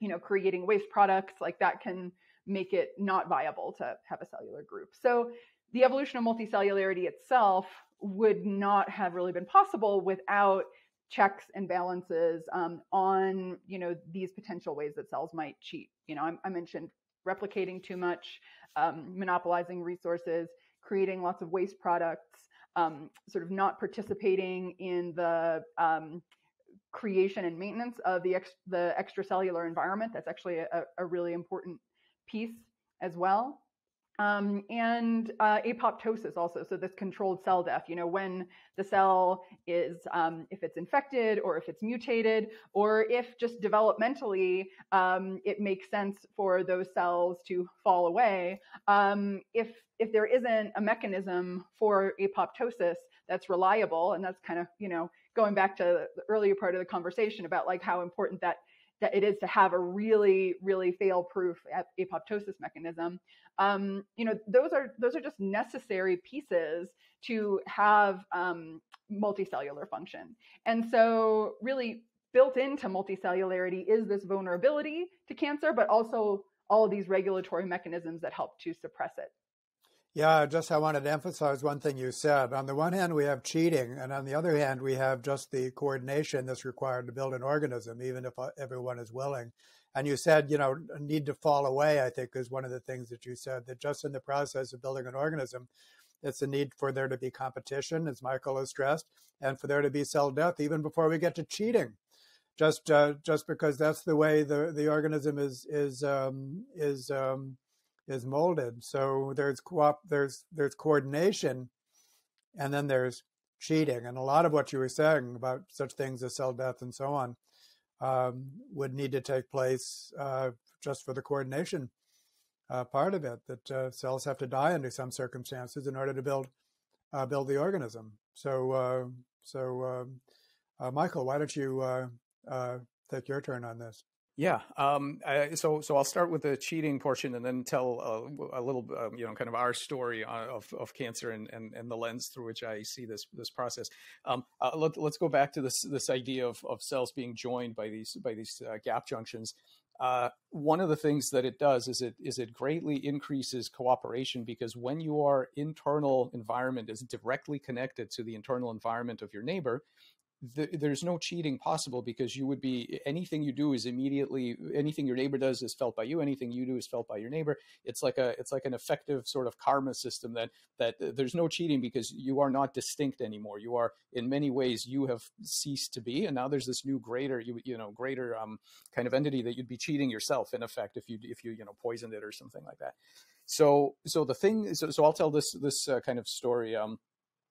you know creating waste products, like that can make it not viable to have a cellular group. So the evolution of multicellularity itself would not have really been possible without checks and balances um, on you know these potential ways that cells might cheat. You know, I, I mentioned replicating too much, um, monopolizing resources, creating lots of waste products, um, sort of not participating in the um, creation and maintenance of the ex- the extracellular environment. That's actually a, a really important piece as well. Um, and uh, apoptosis also so this controlled cell death you know when the cell is um, if it's infected or if it's mutated or if just developmentally um, it makes sense for those cells to fall away. Um, if if there isn't a mechanism for apoptosis that's reliable and that's kind of you know going back to the earlier part of the conversation about like how important that that it is to have a really, really fail-proof apoptosis mechanism. Um, you know, those are those are just necessary pieces to have um, multicellular function. And so, really, built into multicellularity is this vulnerability to cancer, but also all of these regulatory mechanisms that help to suppress it. Yeah, just I wanted to emphasize one thing you said. On the one hand, we have cheating, and on the other hand, we have just the coordination that's required to build an organism, even if uh, everyone is willing. And you said, you know, need to fall away, I think, is one of the things that you said, that just in the process of building an organism, it's a need for there to be competition, as Michael has stressed, and for there to be cell death, even before we get to cheating. Just, uh, just because that's the way the, the organism is is um, is um, is molded. So there's co- there's there's coordination, and then there's cheating. And a lot of what you were saying about such things as cell death and so on um, would need to take place uh, just for the coordination uh, part of it. That uh, cells have to die under some circumstances in order to build uh, build the organism. So uh, so um, uh, Michael, why don't you take your turn on this? Yeah. Um, I, so, so I'll start with the cheating portion and then tell a, a little, um, you know, kind of our story of, of cancer and, and, and the lens through which I see this, this process. Um, uh, let, us go back to this, this idea of, of cells being joined by these, by these uh, gap junctions. Uh, one of the things that it does is it is it greatly increases cooperation because when your internal environment is directly connected to the internal environment of your neighbor, the, there's no cheating possible because you would be anything you do is immediately anything your neighbor does is felt by you anything you do is felt by your neighbor. It's like a it's like an effective sort of karma system that that there's no cheating because you are not distinct anymore. You are in many ways you have ceased to be and now there's this new greater you you know greater um, kind of entity that you'd be cheating yourself in effect if you if you you know poisoned it or something like that. So so the thing so, so I'll tell this this uh, kind of story um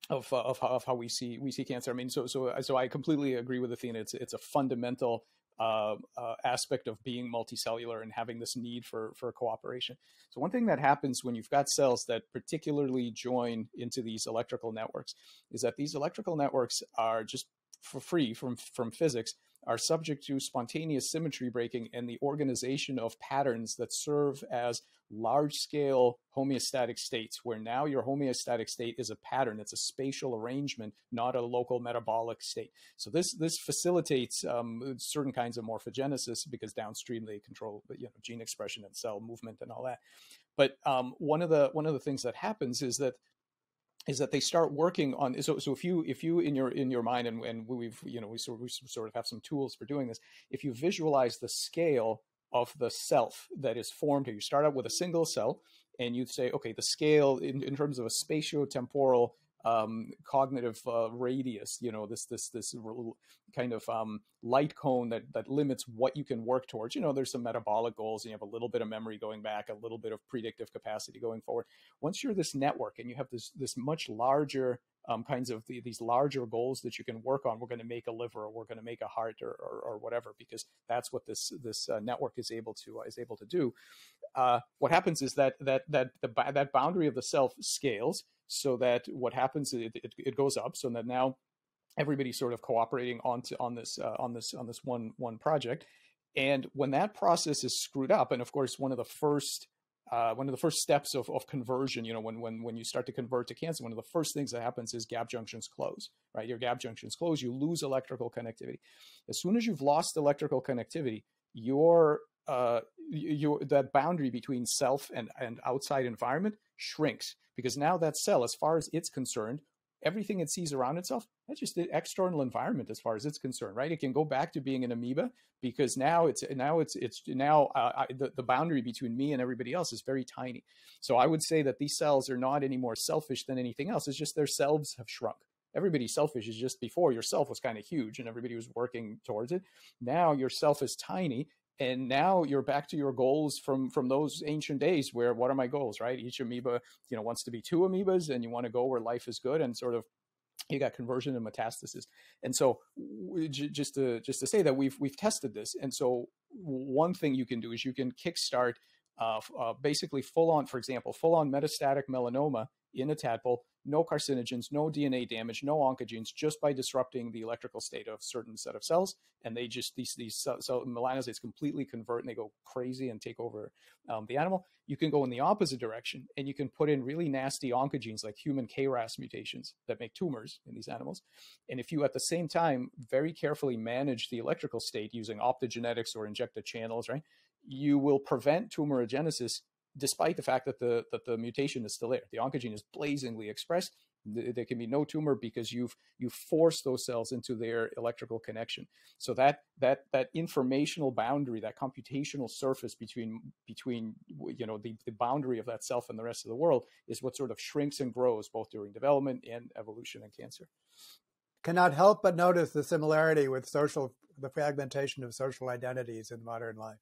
of, uh, of, of how we see we see cancer. I mean, so so so I completely agree with Athena. It's it's a fundamental uh, uh, aspect of being multicellular and having this need for for cooperation. So one thing that happens when you've got cells that particularly join into these electrical networks is that these electrical networks are just for free from from physics are subject to spontaneous symmetry breaking and the organization of patterns that serve as large scale homeostatic states, where now your homeostatic state is a pattern, it's a spatial arrangement, not a local metabolic state. So this this facilitates um, certain kinds of morphogenesis because downstream they control you know gene expression and cell movement and all that. But um, one of the one of the things that happens is that is that they start working on so so if you if you in your in your mind and, and we've you know we sort, we sort of have some tools for doing this if you visualize the scale of the self that is formed here you start out with a single cell and you say okay the scale in, in terms of a spatio-temporal um, cognitive uh, radius, you know, this this this kind of um, light cone that that limits what you can work towards. You know, there's some metabolic goals, and you have a little bit of memory going back, a little bit of predictive capacity going forward. Once you're this network and you have this this much larger um, kinds of the, these larger goals that you can work on. We're going to make a liver, or we're going to make a heart, or, or, or whatever, because that's what this this uh, network is able to uh, is able to do. Uh, what happens is that that that the that boundary of the self scales, so that what happens it, it, it goes up so that now everybody's sort of cooperating on to, on this uh, on this on this one one project and when that process is screwed up and of course one of the first uh, one of the first steps of, of conversion, you know, when, when, when you start to convert to cancer, one of the first things that happens is gap junctions close, right? Your gap junctions close, you lose electrical connectivity. As soon as you've lost electrical connectivity, your, uh, your, that boundary between self and, and outside environment shrinks because now that cell, as far as it's concerned, everything it sees around itself, that's just the external environment as far as it's concerned, right? It can go back to being an amoeba because now it's now it's it's now uh, I, the, the boundary between me and everybody else is very tiny. So I would say that these cells are not any more selfish than anything else. It's just their selves have shrunk. Everybody's selfish is just before yourself was kind of huge and everybody was working towards it. Now yourself is tiny and now you're back to your goals from from those ancient days where what are my goals? right? Each amoeba you know wants to be two amoebas and you want to go where life is good and sort of you got conversion and metastasis. And so just to just to say that we've we've tested this and so one thing you can do is you can kickstart uh, uh, basically full on for example full on metastatic melanoma in a tadpole no carcinogens, no DNA damage, no oncogenes, just by disrupting the electrical state of certain set of cells. And they just, these, these cell, cell melanocytes completely convert and they go crazy and take over um, the animal. You can go in the opposite direction and you can put in really nasty oncogenes like human KRAS mutations that make tumors in these animals. And if you at the same time very carefully manage the electrical state using optogenetics or injected channels, right, you will prevent tumorigenesis despite the fact that the that the mutation is still there. The oncogene is blazingly expressed. There can be no tumor because you've you force those cells into their electrical connection. So that that that informational boundary, that computational surface between between you know the, the boundary of that self and the rest of the world is what sort of shrinks and grows both during development and evolution and cancer. Cannot help but notice the similarity with social the fragmentation of social identities in modern life.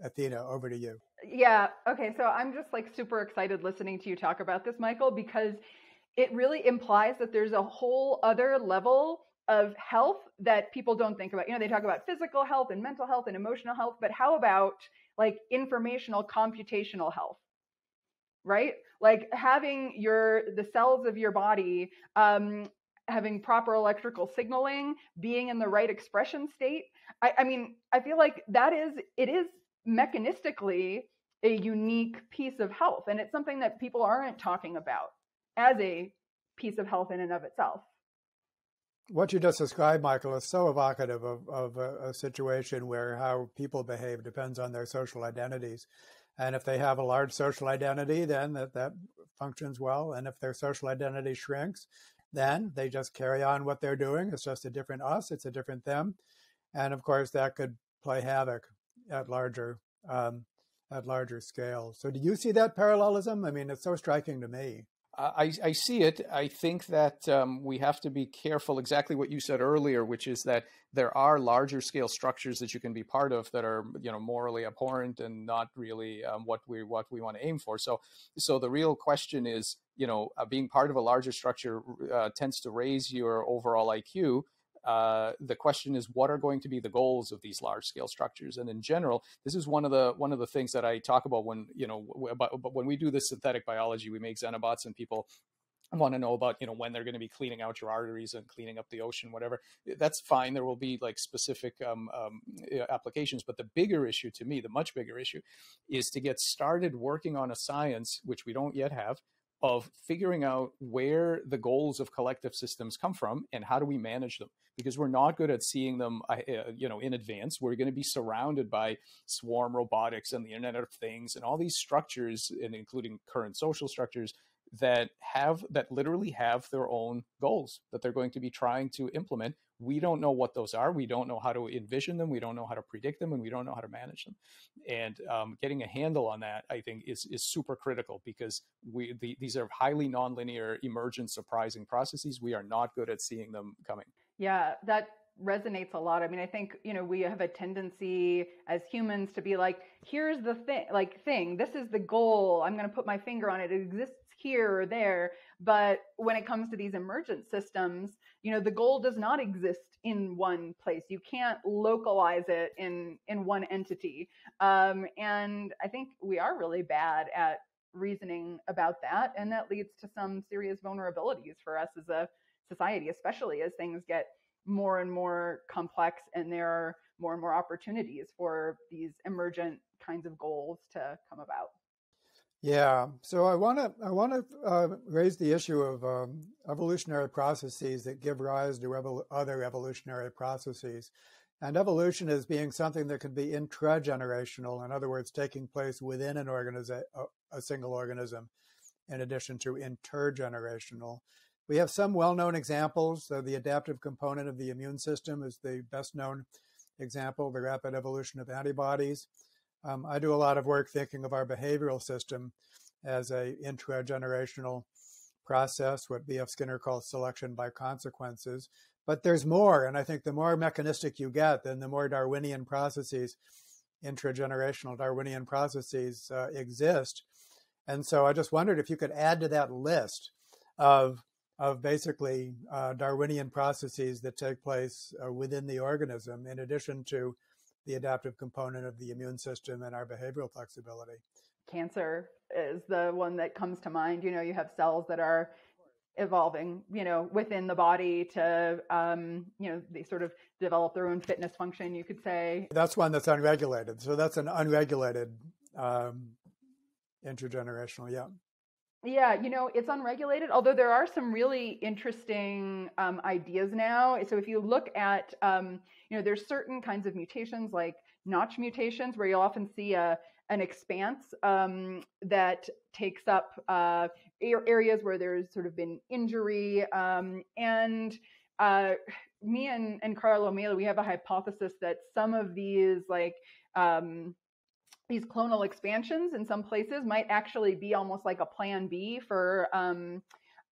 Athena, over to you. Yeah. Okay. So I'm just like super excited listening to you talk about this, Michael, because it really implies that there's a whole other level of health that people don't think about. You know, they talk about physical health and mental health and emotional health, but how about like informational computational health? Right? Like having your the cells of your body um, having proper electrical signaling, being in the right expression state. I, I mean, I feel like that is it is mechanistically a unique piece of health. And it's something that people aren't talking about as a piece of health in and of itself. What you just described, Michael, is so evocative of, of a, a situation where how people behave depends on their social identities. And if they have a large social identity, then that, that functions well. And if their social identity shrinks, then they just carry on what they're doing. It's just a different us, it's a different them. And of course, that could play havoc at larger um, at larger scale. So, do you see that parallelism? I mean, it's so striking to me. I, I see it. I think that um, we have to be careful. Exactly what you said earlier, which is that there are larger scale structures that you can be part of that are, you know, morally abhorrent and not really um, what we what we want to aim for. So, so the real question is, you know, uh, being part of a larger structure uh, tends to raise your overall IQ, uh, the question is what are going to be the goals of these large scale structures? And in general this is one of the one of the things that i talk about when you know about, when we do this synthetic biology we make xenobots and people want to know about you know when they're going to be cleaning out your arteries and cleaning up the ocean whatever. That's fine. There will be like specific um, um, applications. But the bigger issue to me the much bigger issue is to get started working on a science which we don't yet have of figuring out where the goals of collective systems come from and how do we manage them. Because we're not good at seeing them uh, you know in advance. We're going to be surrounded by swarm robotics and the internet of things and all these structures and including current social structures that have that literally have their own goals that they're going to be trying to implement we don't know what those are. We don't know how to envision them. We don't know how to predict them and we don't know how to manage them. And um, getting a handle on that i think is is super critical because we the, these are highly nonlinear emergent surprising processes. We are not good at seeing them coming. Yeah that resonates a lot. I mean, I think, you know, we have a tendency as humans to be like, here's the thing, like thing, this is the goal. I'm going to put my finger on it. It exists here or there. But when it comes to these emergent systems, you know, the goal does not exist in one place. You can't localize it in in one entity. Um, and I think we are really bad at reasoning about that, and that leads to some serious vulnerabilities for us as a society, especially as things get more and more complex and there are more and more opportunities for these emergent kinds of goals to come about. Yeah, so I want to I want to uh, raise the issue of um, evolutionary processes that give rise to other evolutionary processes, and evolution as being something that can be intragenerational. In other words, taking place within an organism, a, a single organism, in addition to intergenerational. We have some well-known examples. So the adaptive component of the immune system is the best-known example, the rapid evolution of antibodies. Um, I do a lot of work thinking of our behavioral system as a intragenerational process, what B.F. Skinner calls selection by consequences. But there's more, and I think the more mechanistic you get, then the more Darwinian processes, intragenerational Darwinian processes uh, exist. And so I just wondered if you could add to that list of of basically uh, Darwinian processes that take place uh, within the organism, in addition to the adaptive component of the immune system and our behavioral flexibility. Cancer is the one that comes to mind. You know, you have cells that are evolving, you know, within the body to, um, you know, they sort of develop their own fitness function, you could say. That's one that's unregulated. So that's an unregulated um, intergenerational, yeah. Yeah, you know, it's unregulated, although there are some really interesting um, ideas now. So if you look at, um, you know, there's certain kinds of mutations like notch mutations where you'll often see a, an expanse um, that takes up uh, areas where there's sort of been injury. Um, and uh, me and, and Carlo Maley, we have a hypothesis that some of these like um, these clonal expansions in some places might actually be almost like a plan B for um,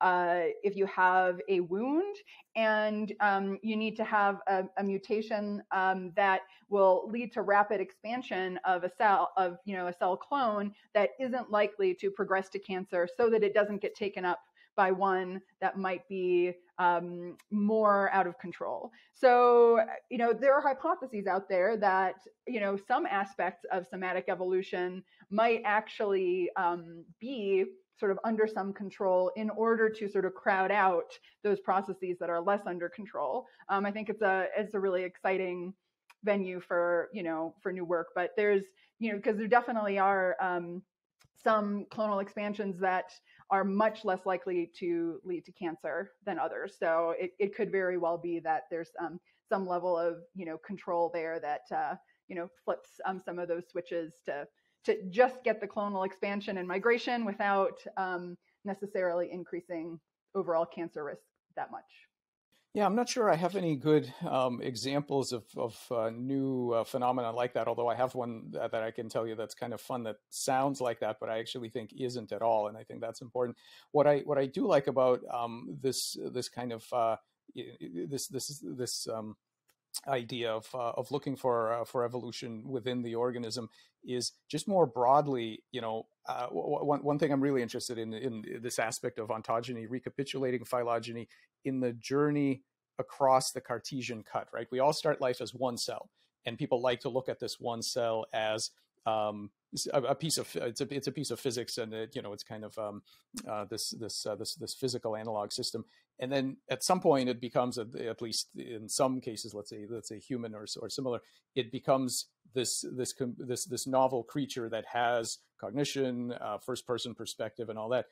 uh, if you have a wound and um, you need to have a, a mutation um, that will lead to rapid expansion of a cell of you know a cell clone that isn't likely to progress to cancer so that it doesn't get taken up by one that might be um, more out of control. So, you know, there are hypotheses out there that, you know, some aspects of somatic evolution might actually um, be sort of under some control in order to sort of crowd out those processes that are less under control. Um, I think it's a it's a really exciting venue for you know for new work, but there's you know because there definitely are um, some clonal expansions that are much less likely to lead to cancer than others. So it, it could very well be that there's um, some level of you know control there that uh, you know flips um, some of those switches to to just get the clonal expansion and migration without um, necessarily increasing overall cancer risk that much. Yeah, I'm not sure I have any good um, examples of, of uh, new uh, phenomena like that, although I have one that, that, I can tell you that's kind of fun that sounds like that, but I actually think isn't at all. And I think that's important. What I what I do like about um, this this kind of uh, this this this um, idea of uh, of looking for uh, for evolution within the organism is just more broadly, you know, uh, one one thing I'm really interested in in this aspect of ontogeny, recapitulating phylogeny in the journey across the Cartesian cut. Right, we all start life as one cell, and people like to look at this one cell as um, a, piece of it's a it's a piece of physics, and it, you know it's kind of um, uh, this this uh, this this physical analog system. And then at some point, it becomes a, at least in some cases, let's say let's say human or or similar, it becomes this this this this novel creature that has cognition, uh, first person perspective, and all that.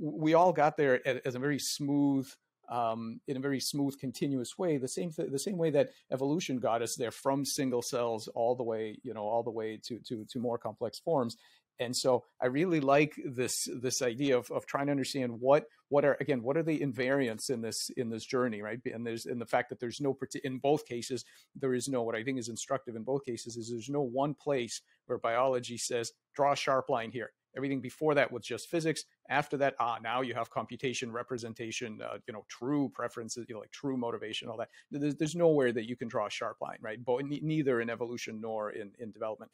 We all got there as a very smooth um, in a very smooth, continuous way. The same th- the same way that evolution got us there from single cells all the way, you know, all the way to to to more complex forms. And so I really like this this idea of, of trying to understand what what are again what are the invariants in this in this journey, right? And there's in the fact that there's no in both cases there is no what I think is instructive in both cases is there's no one place where biology says draw a sharp line here Everything before that was just physics. After that, ah, now you have computation, representation, uh, you know, true preferences, you know, like true motivation, all that. There's, there's nowhere that you can draw a sharp line, right? But neither in evolution nor in, in development.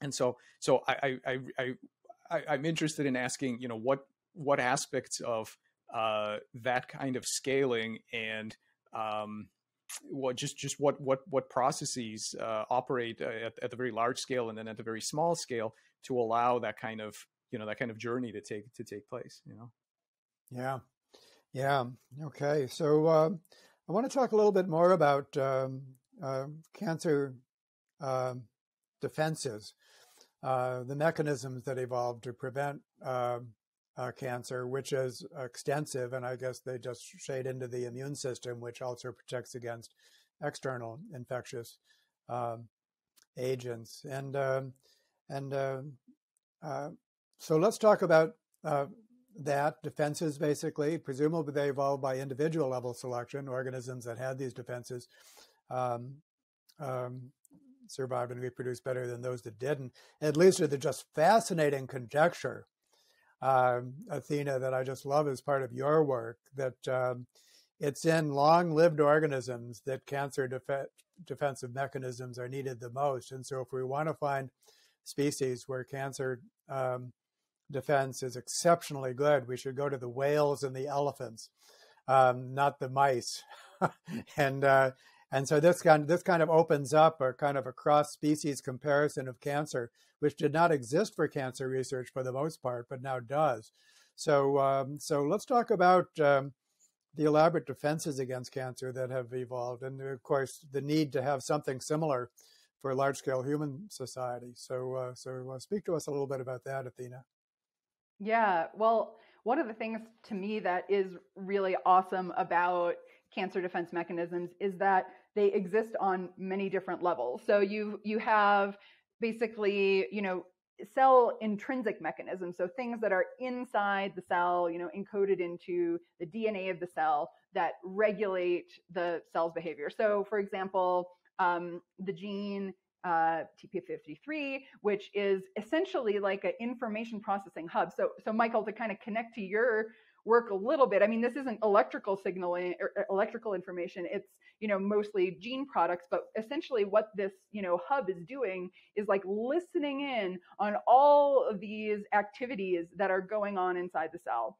And so, so I, I, I, I, I'm interested in asking, you know, what what aspects of uh, that kind of scaling and um, what just just what what what processes uh, operate at, at the very large scale and then at the very small scale to allow that kind of you know that kind of journey to take to take place you know? Yeah. Yeah. Okay. So uh, i want to talk a little bit more about um, uh, cancer uh, defenses the mechanisms that evolved to prevent um, uh, cancer, which is extensive, and I guess they just shade into the immune system, which also protects against external infectious um, agents. And um, and uh, uh, so let's talk about uh, that defenses. Basically, presumably they evolved by individual level selection. Organisms that had these defenses um, um, survived and reproduced better than those that didn't. At least to the just fascinating conjecture, um, Athena, that I just love as part of your work. That um, it's in long-lived organisms that cancer def- defensive mechanisms are needed the most. And so, if we want to find species where cancer um, defense is exceptionally good, we should go to the whales and the elephants, um, not the mice. and uh, and so this kind this kind of opens up a kind of a cross species comparison of cancer, which did not exist for cancer research for the most part, but now does. So um, so let's talk about um, the elaborate defenses against cancer that have evolved, and of course the need to have something similar for a large scale human society. So uh, so uh, speak to us a little bit about that, Athena. Yeah, well, one of the things to me that is really awesome about cancer defense mechanisms is that they exist on many different levels. So you you have basically, you know, cell intrinsic mechanisms, so things that are inside the cell, you know, encoded into the DNA of the cell that regulate the cell's behavior. So, for example, um, the gene uh, TP53, which is essentially like an information processing hub. So, so Michael, to kind of connect to your work a little bit. I mean, this isn't electrical signaling or electrical information. It's, you know, mostly gene products, but essentially what this, you know, hub is doing is like listening in on all of these activities that are going on inside the cell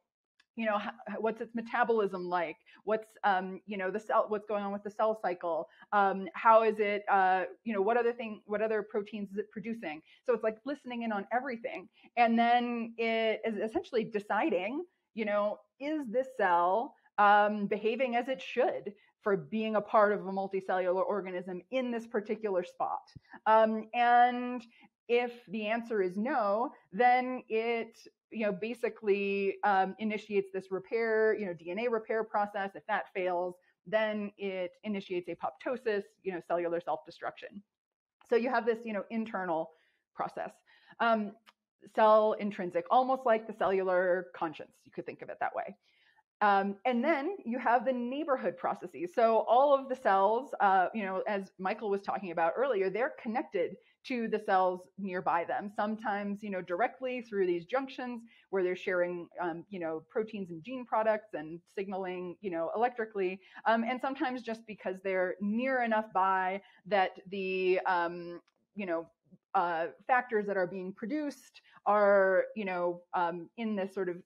you know what's its metabolism like? What's um, you know the cell what's going on with the cell cycle? Um, how is it uh, you know what other thing what other proteins is it producing? So it's like listening in on everything. And then it is essentially deciding you know, is this cell um, behaving as it should for being a part of a multicellular organism in this particular spot? Um, and if the answer is no, then it you know basically um, initiates this repair, you know, DNA repair process. If that fails, then it initiates apoptosis, you know, cellular self-destruction. So you have this, you know, internal process. Um, cell intrinsic, almost like the cellular conscience. You could think of it that way. Um, and then you have the neighborhood processes. So all of the cells, uh, you know, as Michael was talking about earlier, they're connected to the cells nearby them. Sometimes, you know, directly through these junctions where they're sharing, um, you know, proteins and gene products and signaling, you know, electrically. Um, and sometimes just because they're near enough by that the, um, you know, uh, factors that are being produced are you know um, in this sort of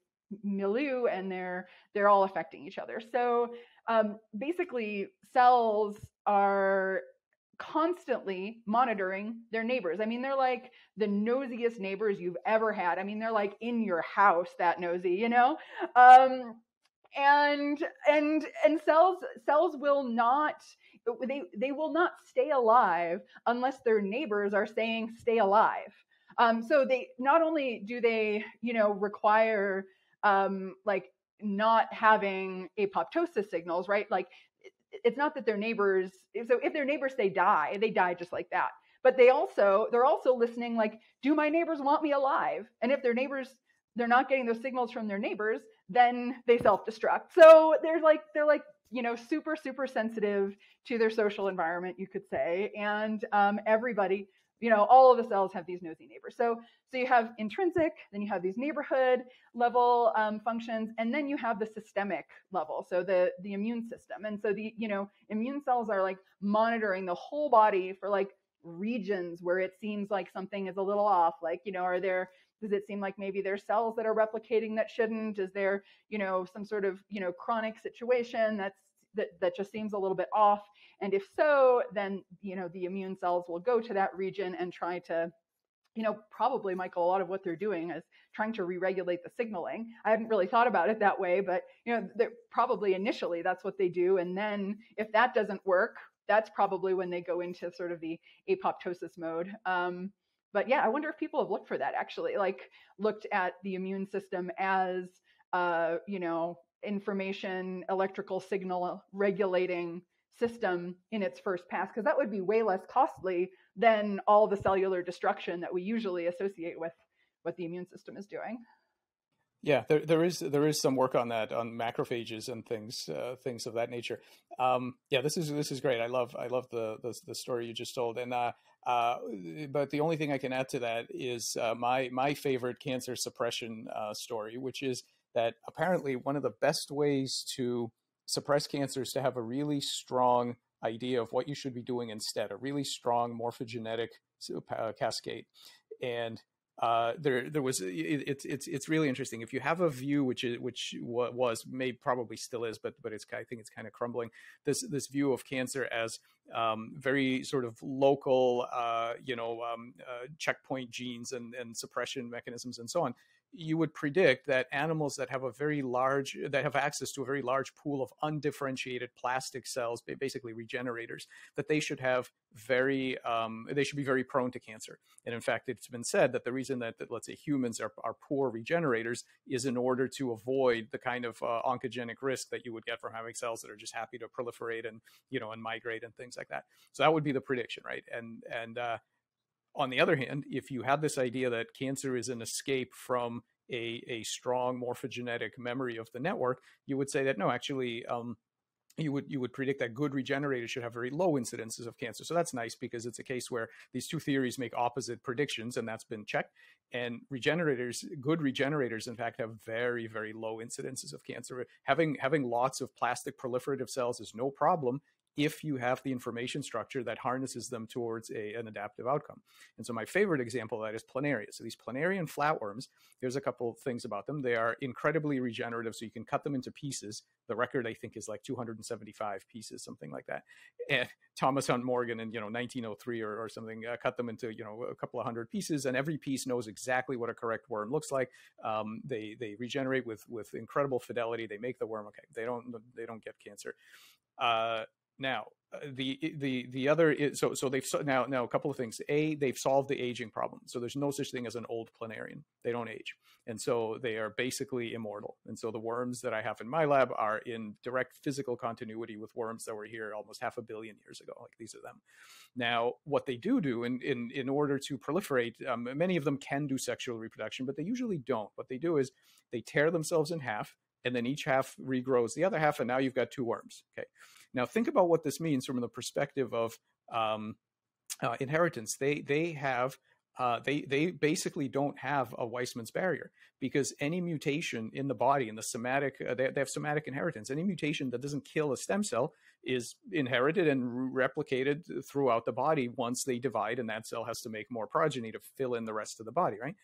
milieu and they're they're all affecting each other so um, basically cells are constantly monitoring their neighbors. I mean, they're like the nosiest neighbors you've ever had. I mean, they're like in your house that nosy, you know? Um, and and and cells cells will not they they will not stay alive unless their neighbors are saying stay alive. Um, so they not only do they, you know, require um, like not having apoptosis signals, right? Like it's not that their neighbors. So if their neighbors say die, they die just like that. But they also they're also listening like, do my neighbors want me alive? And if their neighbors they're not getting those signals from their neighbors, then they self-destruct. So they're like they're like you know super super sensitive to their social environment, you could say, and um, everybody you know all of the cells have these nosy neighbors. So so you have intrinsic then you have these neighborhood level um, functions and then you have the systemic level so the the immune system. And so the you know immune cells are like monitoring the whole body for like regions where it seems like something is a little off like you know are there does it seem like maybe there's cells that are replicating that shouldn't? Is there you know some sort of you know chronic situation that's that, that just seems a little bit off and if so, then you know the immune cells will go to that region and try to you know, probably, Michael, a lot of what they're doing is trying to re-regulate the signaling. I hadn't really thought about it that way, but you know, probably initially that's what they do, and then if that doesn't work, that's probably when they go into sort of the apoptosis mode. Um, but yeah, I wonder if people have looked for that actually, like looked at the immune system as, uh, you know, information, electrical signal regulating system in its first pass, because that would be way less costly than all the cellular destruction that we usually associate with what the immune system is doing. Yeah, there there is there is some work on that on macrophages and things uh, things of that nature. Um, yeah, this is this is great. I love I love the the, the story you just told. And uh, uh, but the only thing I can add to that is uh, my my favorite cancer suppression uh, story, which is that apparently one of the best ways to suppress cancer is to have a really strong idea of what you should be doing instead, a really strong morphogenetic uh, cascade. And uh, there there was it's it's it's really interesting. If you have a view which is which was may probably still is, but but it's I think it's kind of crumbling. This this view of cancer as um, very sort of local, uh, you know, um, uh, checkpoint genes and and suppression mechanisms and so on you would predict that animals that have a very large that have access to a very large pool of undifferentiated plastic cells basically regenerators that they should have very um, they should be very prone to cancer. And in fact it's been said that the reason that, that let's say humans are, are poor regenerators is in order to avoid the kind of uh, oncogenic risk that you would get from having cells that are just happy to proliferate and you know and migrate and things like that. So that would be the prediction right? And and uh, on the other hand, if you had this idea that cancer is an escape from a, a strong morphogenetic memory of the network, you would say that no, actually, um, you would you would predict that good regenerators should have very low incidences of cancer. So that's nice because it's a case where these two theories make opposite predictions, and that's been checked. And regenerators, good regenerators, in fact, have very very low incidences of cancer. Having having lots of plastic proliferative cells is no problem if you have the information structure that harnesses them towards a, an adaptive outcome. And so my favorite example of that is planaria. So these planarian flatworms, there's a couple of things about them. They are incredibly regenerative, so you can cut them into pieces. The record, I think, is like 275 pieces, something like that. And Thomas Hunt Morgan in, you know, 1903 or, or something, uh, cut them into, you know, a couple of hundred pieces, and every piece knows exactly what a correct worm looks like. Um, they, they regenerate with, with incredible fidelity. They make the worm okay. They don't, they don't get cancer. Uh, now, uh, the the the other is, so so they've now now a couple of things. A, they've solved the aging problem. So there's no such thing as an old planarian. They don't age, and so they are basically immortal. And so the worms that I have in my lab are in direct physical continuity with worms that were here almost half a billion years ago. Like these are them. Now, what they do do in in in order to proliferate, um, many of them can do sexual reproduction, but they usually don't. What they do is they tear themselves in half and then each half regrows the other half, and now you've got two worms. Okay. Now think about what this means from the perspective of um, uh, inheritance. They they have uh, they they basically don't have a Weismann's barrier because any mutation in the body in the somatic uh, they, they, have somatic inheritance. Any mutation that doesn't kill a stem cell is inherited and replicated throughout the body once they divide, and that cell has to make more progeny to fill in the rest of the body, right?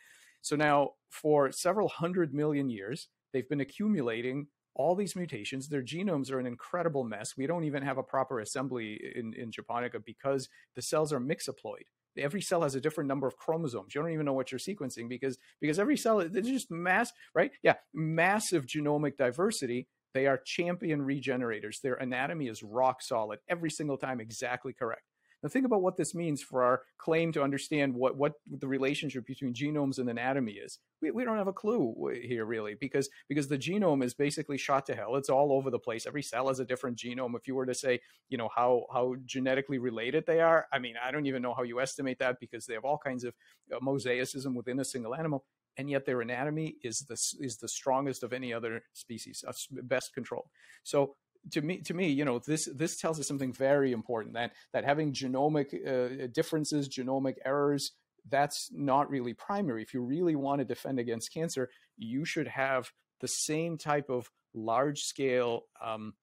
So now, for several hundred million years, They've been accumulating all these mutations. Their genomes are an incredible mess. We don't even have a proper assembly in, in Japonica because the cells are mixoploid. Every cell has a different number of chromosomes. You don't even know what you're sequencing because because every cell is just mass, right? Yeah, massive genomic diversity. They are champion regenerators. Their anatomy is rock solid every single time, exactly correct. Now think about what this means for our claim to understand what, what the relationship between genomes and anatomy is. We, we don't have a clue here really because, because the genome is basically shot to hell. It's all over the place. Every cell has a different genome. If you were to say, you know, how, how genetically related they are, I mean, I don't even know how you estimate that because they have all kinds of uh, mosaicism within a single animal and yet their anatomy is the is the strongest of any other species, best controlled. So to me to me you know this this tells us something very important that that having genomic uh, differences genomic errors that's not really primary. If you really want to defend against cancer you should have the same type of large scale um,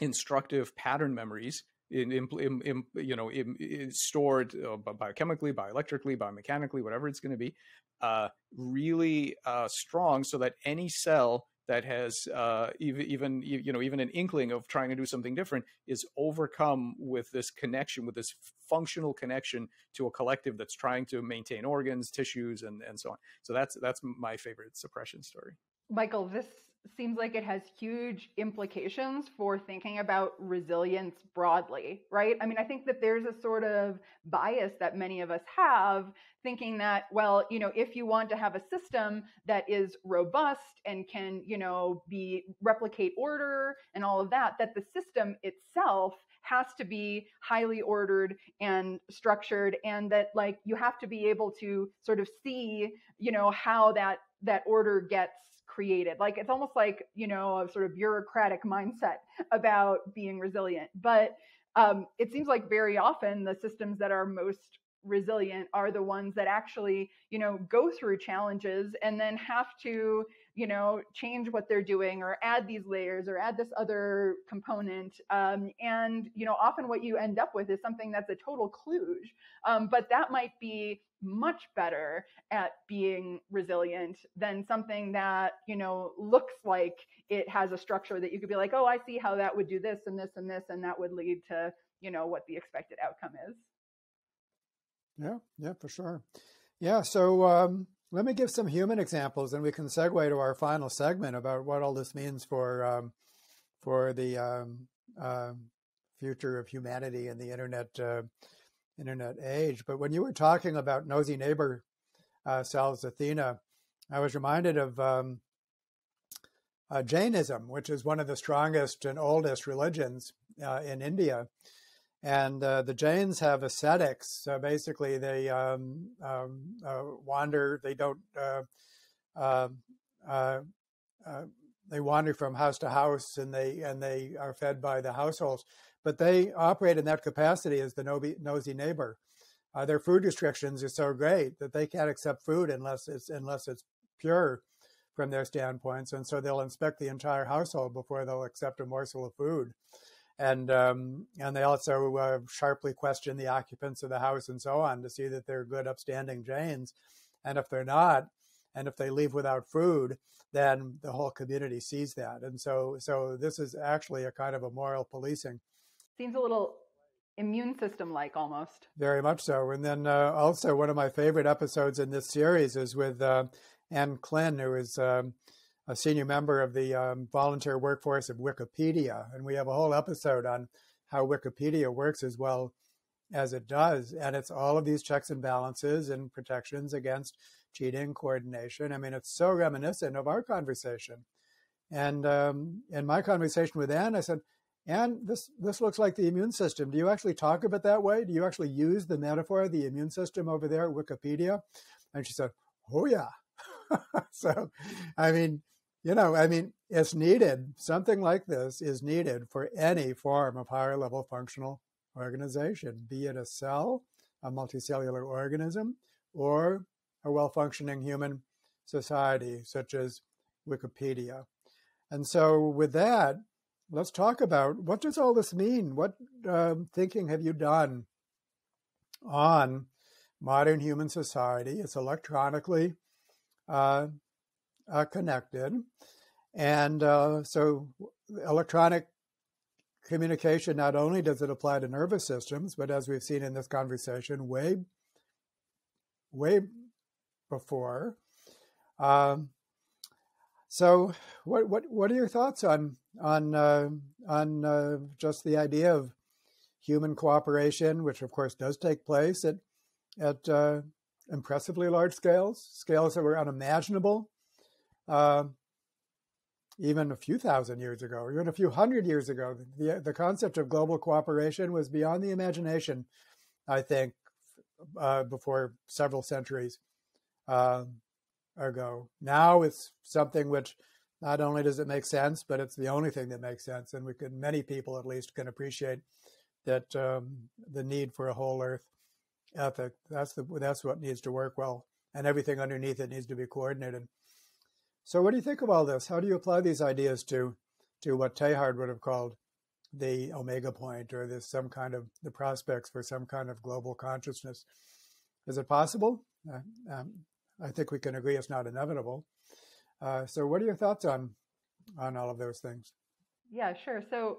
instructive pattern memories in, in, in, you know stored uh, biochemically bioelectrically biomechanically whatever it's going to be uh, really uh, strong so that any cell that has uh, even even you know even an inkling of trying to do something different is overcome with this connection, with this functional connection to a collective that's trying to maintain organs, tissues, and and so on. So that's that's my favorite suppression story. Michael, this seems like it has huge implications for thinking about resilience broadly, right? I mean, I think that there's a sort of bias that many of us have thinking that, well, you know, if you want to have a system that is robust and can, you know, be replicate order and all of that, that the system itself has to be highly ordered and structured and that like you have to be able to sort of see you know how that that order gets created. Like it's almost like, you know, a sort of bureaucratic mindset about being resilient. But um, it seems like very often the systems that are most resilient are the ones that actually, you know, go through challenges and then have to you know, change what they're doing or add these layers or add this other component. Um, and, you know, often what you end up with is something that's a total kludge. Um, but that might be much better at being resilient than something that, you know, looks like it has a structure that you could be like, oh, I see how that would do this and this and this, and that would lead to, you know, what the expected outcome is. Yeah, yeah, for sure. Yeah, so um, let me give some human examples, and we can segue to our final segment about what all this means for um, for the um, uh, future of humanity and the internet uh, internet age. But when you were talking about nosy neighbor uh, cells, Athena, I was reminded of um, uh, Jainism, which is one of the strongest and oldest religions uh, in India. And uh, the Jains have ascetics. So basically, they um, um, uh, wander. They don't. Uh, um, they wander from house to house, and they and they are fed by the households. But they operate in that capacity as the nosy neighbor. Uh, their food restrictions are so great that they can't accept food unless it's unless it's pure from their standpoints, and so they'll inspect the entire household before they'll accept a morsel of food and um, and they also uh, sharply question the occupants of the house and so on to see that they're good, upstanding Jains. And if they're not, and if they leave without food, then the whole community sees that. And so, so this is actually a kind of a moral policing. Seems a little immune system like almost. Very much so. And then uh, also one of my favorite episodes in this series is with uh, Anne Klin, who is um, a senior member of the um, volunteer workforce of Wikipedia. And we have a whole episode on how Wikipedia works as well as it does. And it's all of these checks and balances and protections against cheating, coordination. I mean, it's so reminiscent of our conversation. And um, in my conversation with Anne, I said, Anne, this, this looks like the immune system. Do you actually talk of it that way? Do you actually use the metaphor of the immune system over there at Wikipedia? And she said, Oh, yeah. so, I mean, you know, I mean, it's needed. Something like this is needed for any form of higher level functional organization, be it a cell, a multicellular organism, or a well functioning human society such as Wikipedia. And so, with that, let's talk about what does all this mean? What um, thinking have you done on modern human society? It's electronically uh, uh, connected. And uh, so electronic communication, not only does it apply to nervous systems, but as we've seen in this conversation, way, way before. Um, so, what what what are your thoughts on on uh, on uh, just the idea of human cooperation, which of course does take place at at uh, impressively large scales, scales that were unimaginable uh, even a few thousand years ago, even a few hundred years ago. The, the concept of global cooperation was beyond the imagination, I think, uh, before several centuries uh, ago. Now it's something which not only does it make sense, but it's the only thing that makes sense. And we can, many people at least can appreciate that um, the need for a whole earth ethic. That's the that's what needs to work well, and everything underneath it needs to be coordinated. So, what do you think of all this? How do you apply these ideas to to what Teilhard would have called the omega point, or this some kind of the prospects for some kind of global consciousness? Is it possible? Uh, um, I think we can agree it's not inevitable. Uh, so, what are your thoughts on on all of those things. Yeah, sure. So,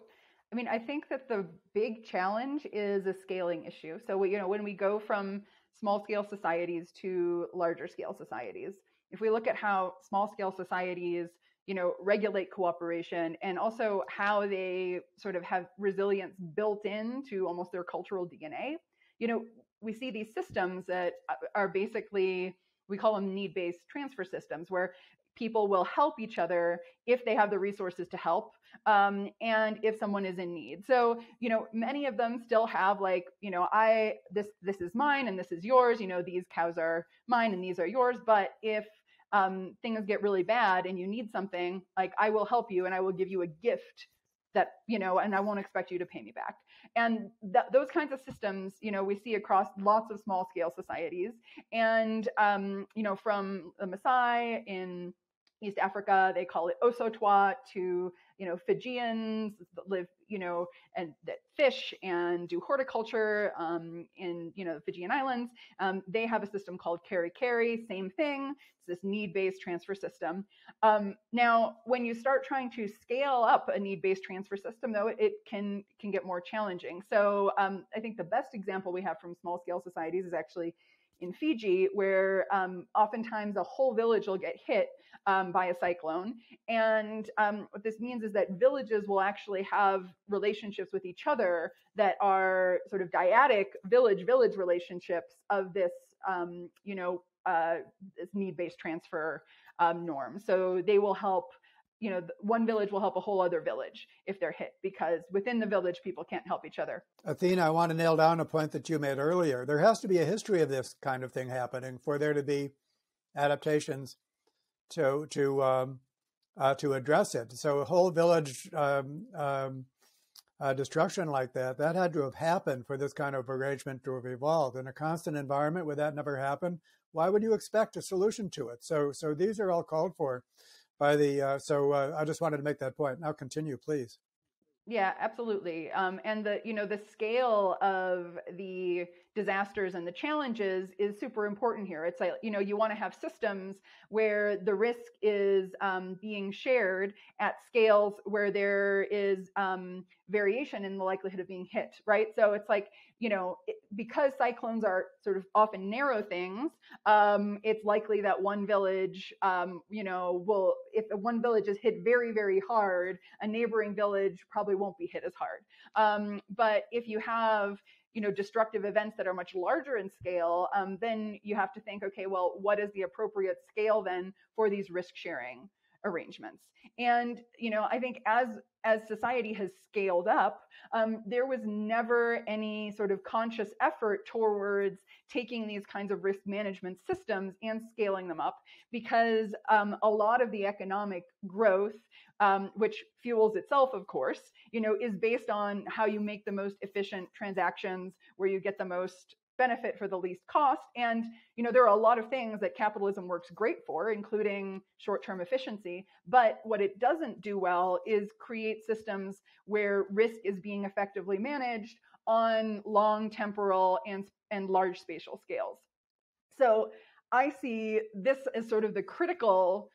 I mean, I think that the big challenge is a scaling issue. So, you know, when we go from small scale societies to larger scale societies, if we look at how small scale societies you know regulate cooperation and also how they sort of have resilience built into almost their cultural dna you know we see these systems that are basically we call them need-based transfer systems where people will help each other if they have the resources to help um, and if someone is in need. So you know many of them still have like you know i this this is mine and this is yours you know these cows are mine and these are yours but if um, things get really bad and you need something, like I will help you and I will give you a gift that you know and i won't expect you to pay me back. And th- those kinds of systems you know we see across lots of small scale societies. And um, you know from the maasai in East Africa, they call it Osotua to, you know, Fijians that live, you know, and that fish and do horticulture um, in, you know, the Fijian Islands. Um, they have a system called Kerekere, same thing. It's this need-based transfer system. Um, now, when you start trying to scale up a need-based transfer system, though, it can can get more challenging. So um, I think the best example we have from small-scale societies is actually in Fiji, where um, oftentimes a whole village will get hit um, by a cyclone. And um, what this means is that villages will actually have relationships with each other that are sort of dyadic village village relationships of this, um, you know, uh, this need based transfer um, norm. So they will help you know one village will help a whole other village if they're hit because within the village people can't help each other athena i want to nail down a point that you made earlier there has to be a history of this kind of thing happening for there to be adaptations to to um, uh, to address it. So a whole village um, um, uh, destruction like that that had to have happened for this kind of arrangement to have evolved in a constant environment where that never happened. Why would you expect a solution to it? So so these are all called for by the. Uh, so uh, I just wanted to make that point. Now continue, please. Yeah, absolutely. Um, and the you know the scale of the disasters and the challenges is super important here. It's like you know you want to have systems where the risk is um, being shared at scales where there is um, variation in the likelihood of being hit, right? So it's like you know, it, because cyclones are sort of often narrow things, um, it's likely that one village, um, you know, will, if one village is hit very, very hard, a neighboring village probably won't be hit as hard. Um, but if you have, you know, destructive events that are much larger in scale, um, then you have to think, okay, well, what is the appropriate scale then for these risk sharing arrangements? And you know, I think as as society has scaled up, um, there was never any sort of conscious effort towards taking these kinds of risk management systems and scaling them up because um, a lot of the economic growth, um, which fuels itself, of course, you know, is based on how you make the most efficient transactions, where you get the most benefit for the least cost. And you know, there are a lot of things that capitalism works great for, including short-term efficiency. But what it doesn't do well is create systems where risk is being effectively managed on long temporal and and large spatial scales. So I see this as sort of the critical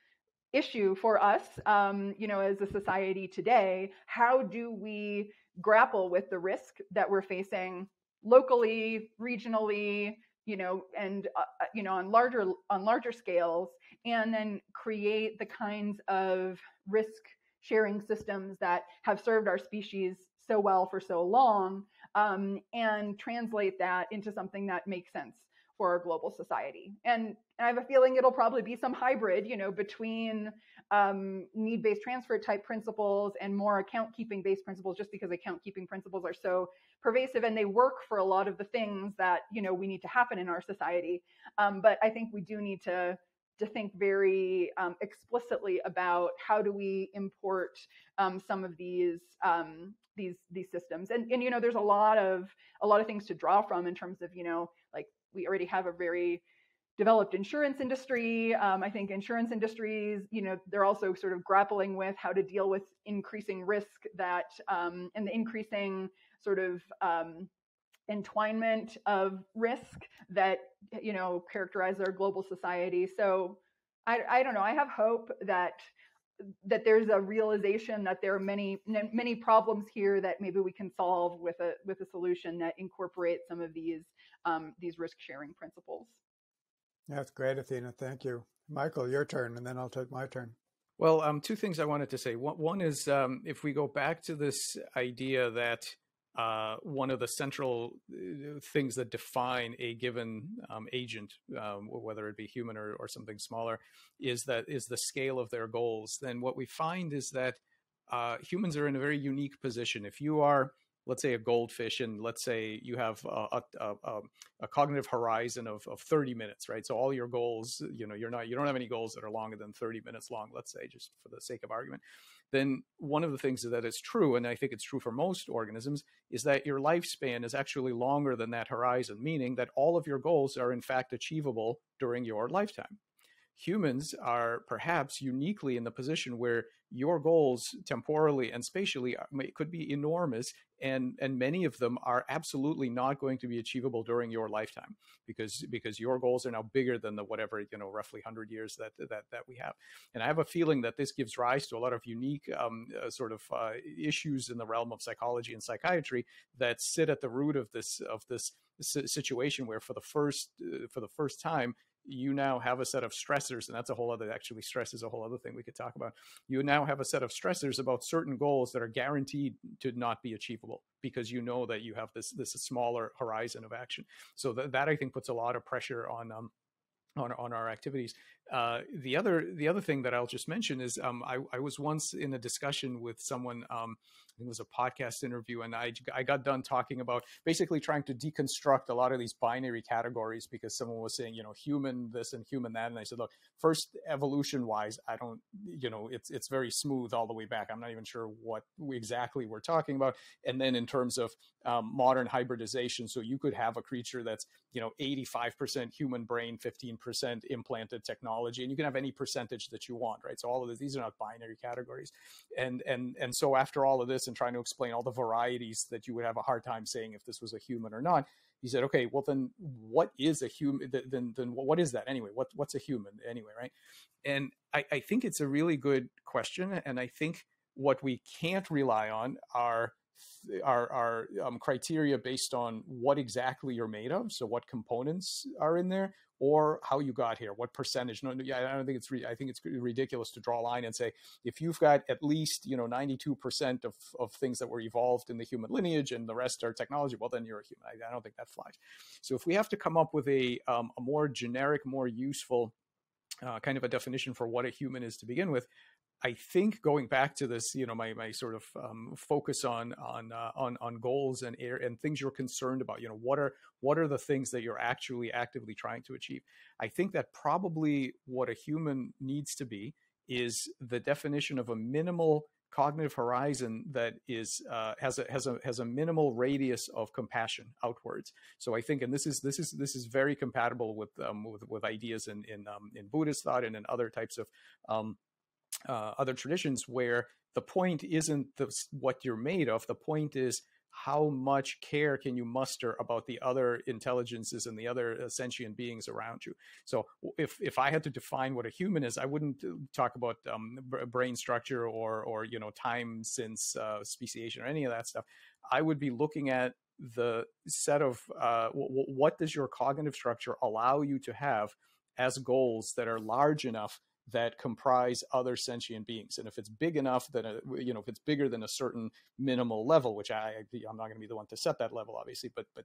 issue for us, um, you know, as a society today. How do we grapple with the risk that we're facing locally, regionally, you know, and uh, uh, you know on larger on larger scales, and then create the kinds of risk sharing systems that have served our species so well for so long, um, and translate that into something that makes sense for our global society. And, and I have a feeling it'll probably be some hybrid, you know, between um, need-based transfer type principles and more account-keeping based principles, just because account-keeping principles are so pervasive and they work for a lot of the things that you know we need to happen in our society. Um, but I think we do need to to think very um, explicitly about how do we import um, some of these um, these these systems and and you know there's a lot of a lot of things to draw from in terms of you know we already have a very developed insurance industry. Um, I think insurance industries, you know, they're also sort of grappling with how to deal with increasing risk that um, and the increasing sort of um, entwinement of risk that you know characterize our global society. So I, I don't know. I have hope that that there's a realization that there are many many problems here that maybe we can solve with a with a solution that incorporates some of these um, these risk sharing principles. That's great, Athena. Thank you, Michael. Your turn, and then I'll take my turn. Well, um, two things I wanted to say. One, one is um, if we go back to this idea that uh, one of the central uh, things that define a given um, agent, um, whether it be human or, or something smaller, is that is the scale of their goals. Then what we find is that uh, humans are in a very unique position. If you are let's say a goldfish and let's say you have a, a, a, a, cognitive horizon of, of 30 minutes right? So all your goals you know you're not you don't have any goals that are longer than 30 minutes long let's say just for the sake of argument. Then one of the things that is true and i think it's true for most organisms is that your lifespan is actually longer than that horizon meaning that all of your goals are in fact achievable during your lifetime humans are perhaps uniquely in the position where your goals temporally and spatially could be enormous and and many of them are absolutely not going to be achievable during your lifetime because because your goals are now bigger than the whatever you know roughly 100 years that that that we have. And i have a feeling that this gives rise to a lot of unique um, uh, sort of uh, issues in the realm of psychology and psychiatry that sit at the root of this of this situation where for the first uh, for the first time you now have a set of stressors, and that's a whole other, actually, stress is a whole other thing we could talk about. You now have a set of stressors about certain goals that are guaranteed to not be achievable because you know that you have this, this smaller horizon of action. So that, that I think puts a lot of pressure on, um, on, on our activities. Uh, the other the other thing that I'll just mention is um, I, I, was once in a discussion with someone. Um, I think it was a podcast interview, and I I got done talking about basically trying to deconstruct a lot of these binary categories because someone was saying you know human this and human that, and I said look first evolution wise I don't you know it's it's very smooth all the way back. I'm not even sure what we exactly we're talking about, and then in terms of um, modern hybridization, so you could have a creature that's you know 85% human brain, 15% implanted technology and you can have any percentage that you want right? So all of this, these are not binary categories. And and and so after all of this and trying to explain all the varieties that you would have a hard time saying if this was a human or not he said okay well then what is a human then then what is that anyway? What what's a human anyway right? And I, I think it's a really good question and i think what we can't rely on are our, our um, criteria based on what exactly you're made of. So what components are in there, or how you got here, what percentage. No, yeah, I don't think it's. I think it's ridiculous to draw a line and say if you've got at least you know 92 percent of of things that were evolved in the human lineage and the rest are technology. Well, then you're a human. I, I don't think that flies. So if we have to come up with a um, a more generic, more useful uh, kind of a definition for what a human is to begin with, I think going back to this, you know, my my sort of um, focus on on uh, on on goals and and things you're concerned about. You know, what are what are the things that you're actually actively trying to achieve? I think that probably what a human needs to be is the definition of a minimal cognitive horizon that is uh, has a has a has a minimal radius of compassion outwards. So I think, and this is this is this is very compatible with um, with, with ideas in in um, in Buddhist thought and in other types of um, uh, other traditions where the point isn't the, what you're made of. The point is how much care can you muster about the other intelligences and the other uh, sentient beings around you. So if if I had to define what a human is, I wouldn't uh, talk about um, brain structure or or you know time since uh, speciation or any of that stuff. I would be looking at the set of uh, what does your cognitive structure allow you to have as goals that are large enough that comprise other sentient beings. And if it's big enough a, you know, if it's bigger than a certain minimal level, which I, I'm not going to be the one to set that level, obviously, but, but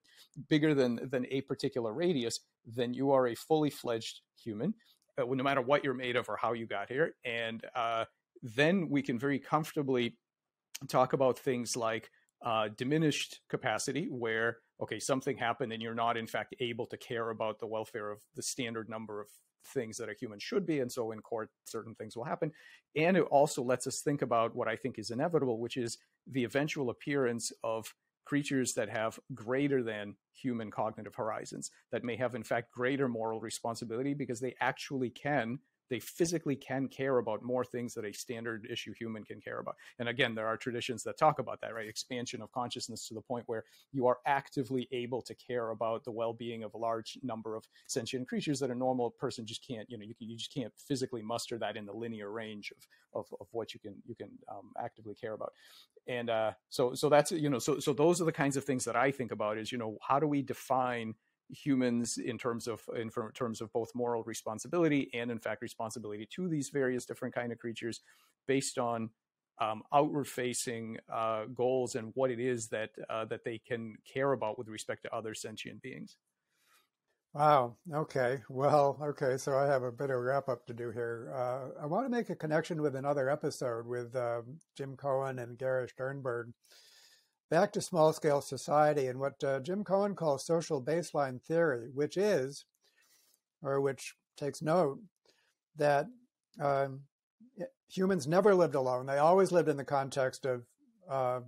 bigger than, than a particular radius, then you are a fully fledged human, uh, no matter what you're made of or how you got here. And uh, then we can very comfortably talk about things like uh, diminished capacity, where okay, something happened and you're not in fact able to care about the welfare of the standard number of things that a human should be. And so in court, certain things will happen. And it also lets us think about what I think is inevitable, which is the eventual appearance of creatures that have greater than human cognitive horizons, that may have, in fact, greater moral responsibility because they actually can they physically can care about more things that a standard issue human can care about. And again, there are traditions that talk about that, right? Expansion of consciousness to the point where you are actively able to care about the well-being of a large number of sentient creatures that a normal person just can't, you know, you, you just can't physically muster that in the linear range of of, of what you can you can um, actively care about. And uh, so so that's you know so so those are the kinds of things that I think about is you know how do we define humans in terms of in terms of both moral responsibility and in fact responsibility to these various different kind of creatures based on um, outward facing uh, goals and what it is that uh, that they can care about with respect to other sentient beings. Wow. Okay. Well okay. So i have a bit of wrap up to do here. Uh, i want to make a connection with another episode with um, Jim Coan and Gary sternberg back to small scale society and what uh, Jim Coan calls social baseline theory, which is, or which takes note, that um, humans never lived alone. They always lived in the context of uh,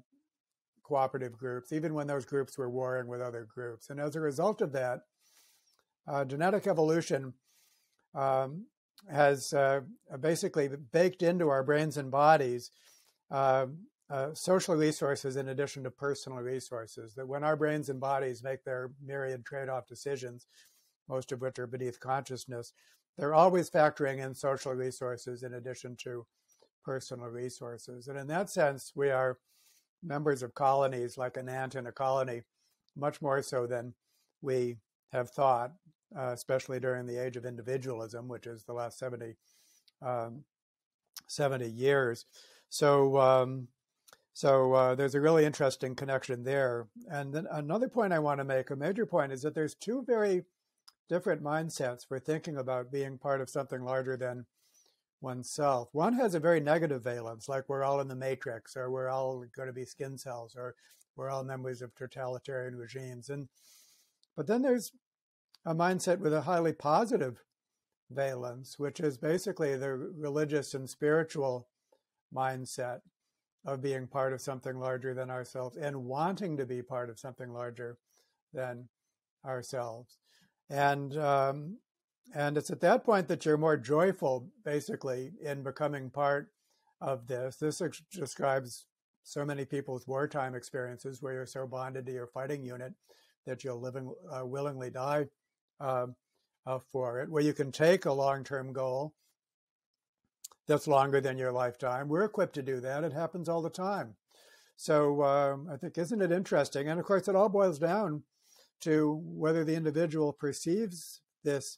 cooperative groups, even when those groups were warring with other groups. And as a result of that, uh, genetic evolution um, has uh, basically baked into our brains and bodies uh, social resources in addition to personal resources. That when our brains and bodies make their myriad trade off decisions, most of which are beneath consciousness, they're always factoring in social resources in addition to personal resources. And in that sense, we are members of colonies like an ant in a colony, much more so than we have thought, uh, especially during the age of individualism, which is the last 70, um, 70 years. So, um, so uh, there's a really interesting connection there. And then another point I want to make, a major point, is that there's two very different mindsets for thinking about being part of something larger than oneself. One has a very negative valence, like we're all in the matrix, or we're all going to be skin cells, or we're all members of totalitarian regimes. And but then there's a mindset with a highly positive valence, which is basically the religious and spiritual mindset of being part of something larger than ourselves and wanting to be part of something larger than ourselves. And um, and it's at that point that you're more joyful, basically, in becoming part of this. This ex- describes so many people's wartime experiences where you're so bonded to your fighting unit that you'll living, uh, willingly die uh, uh, for it. Where you can take a long-term goal that's longer than your lifetime. We're equipped to do that. It happens all the time. So um, I think, isn't it interesting? And of course, it all boils down to whether the individual perceives this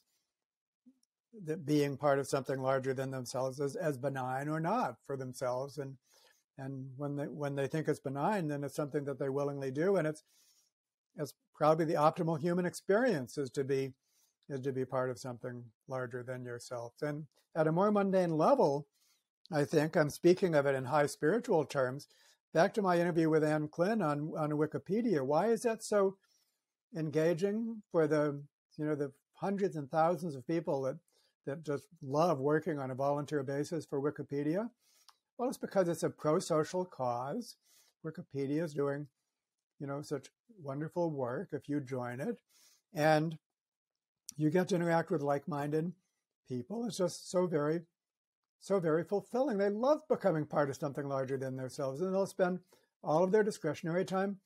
that being part of something larger than themselves as, as benign or not for themselves. And and when they when they think it's benign, then it's something that they willingly do, and it's it's probably the optimal human experience is to be is to be part of something larger than yourself. And at a more mundane level, I think I'm speaking of it in high spiritual terms. Back to my interview with Anne Klin on, on Wikipedia. Why is that so engaging for the you know the hundreds and thousands of people that that just love working on a volunteer basis for Wikipedia? Well, it's because it's a pro-social cause. Wikipedia is doing, you know, such wonderful work if you join it. And you get to interact with like-minded people. It's just so very, so very fulfilling. They love becoming part of something larger than themselves, and they'll spend all of their discretionary time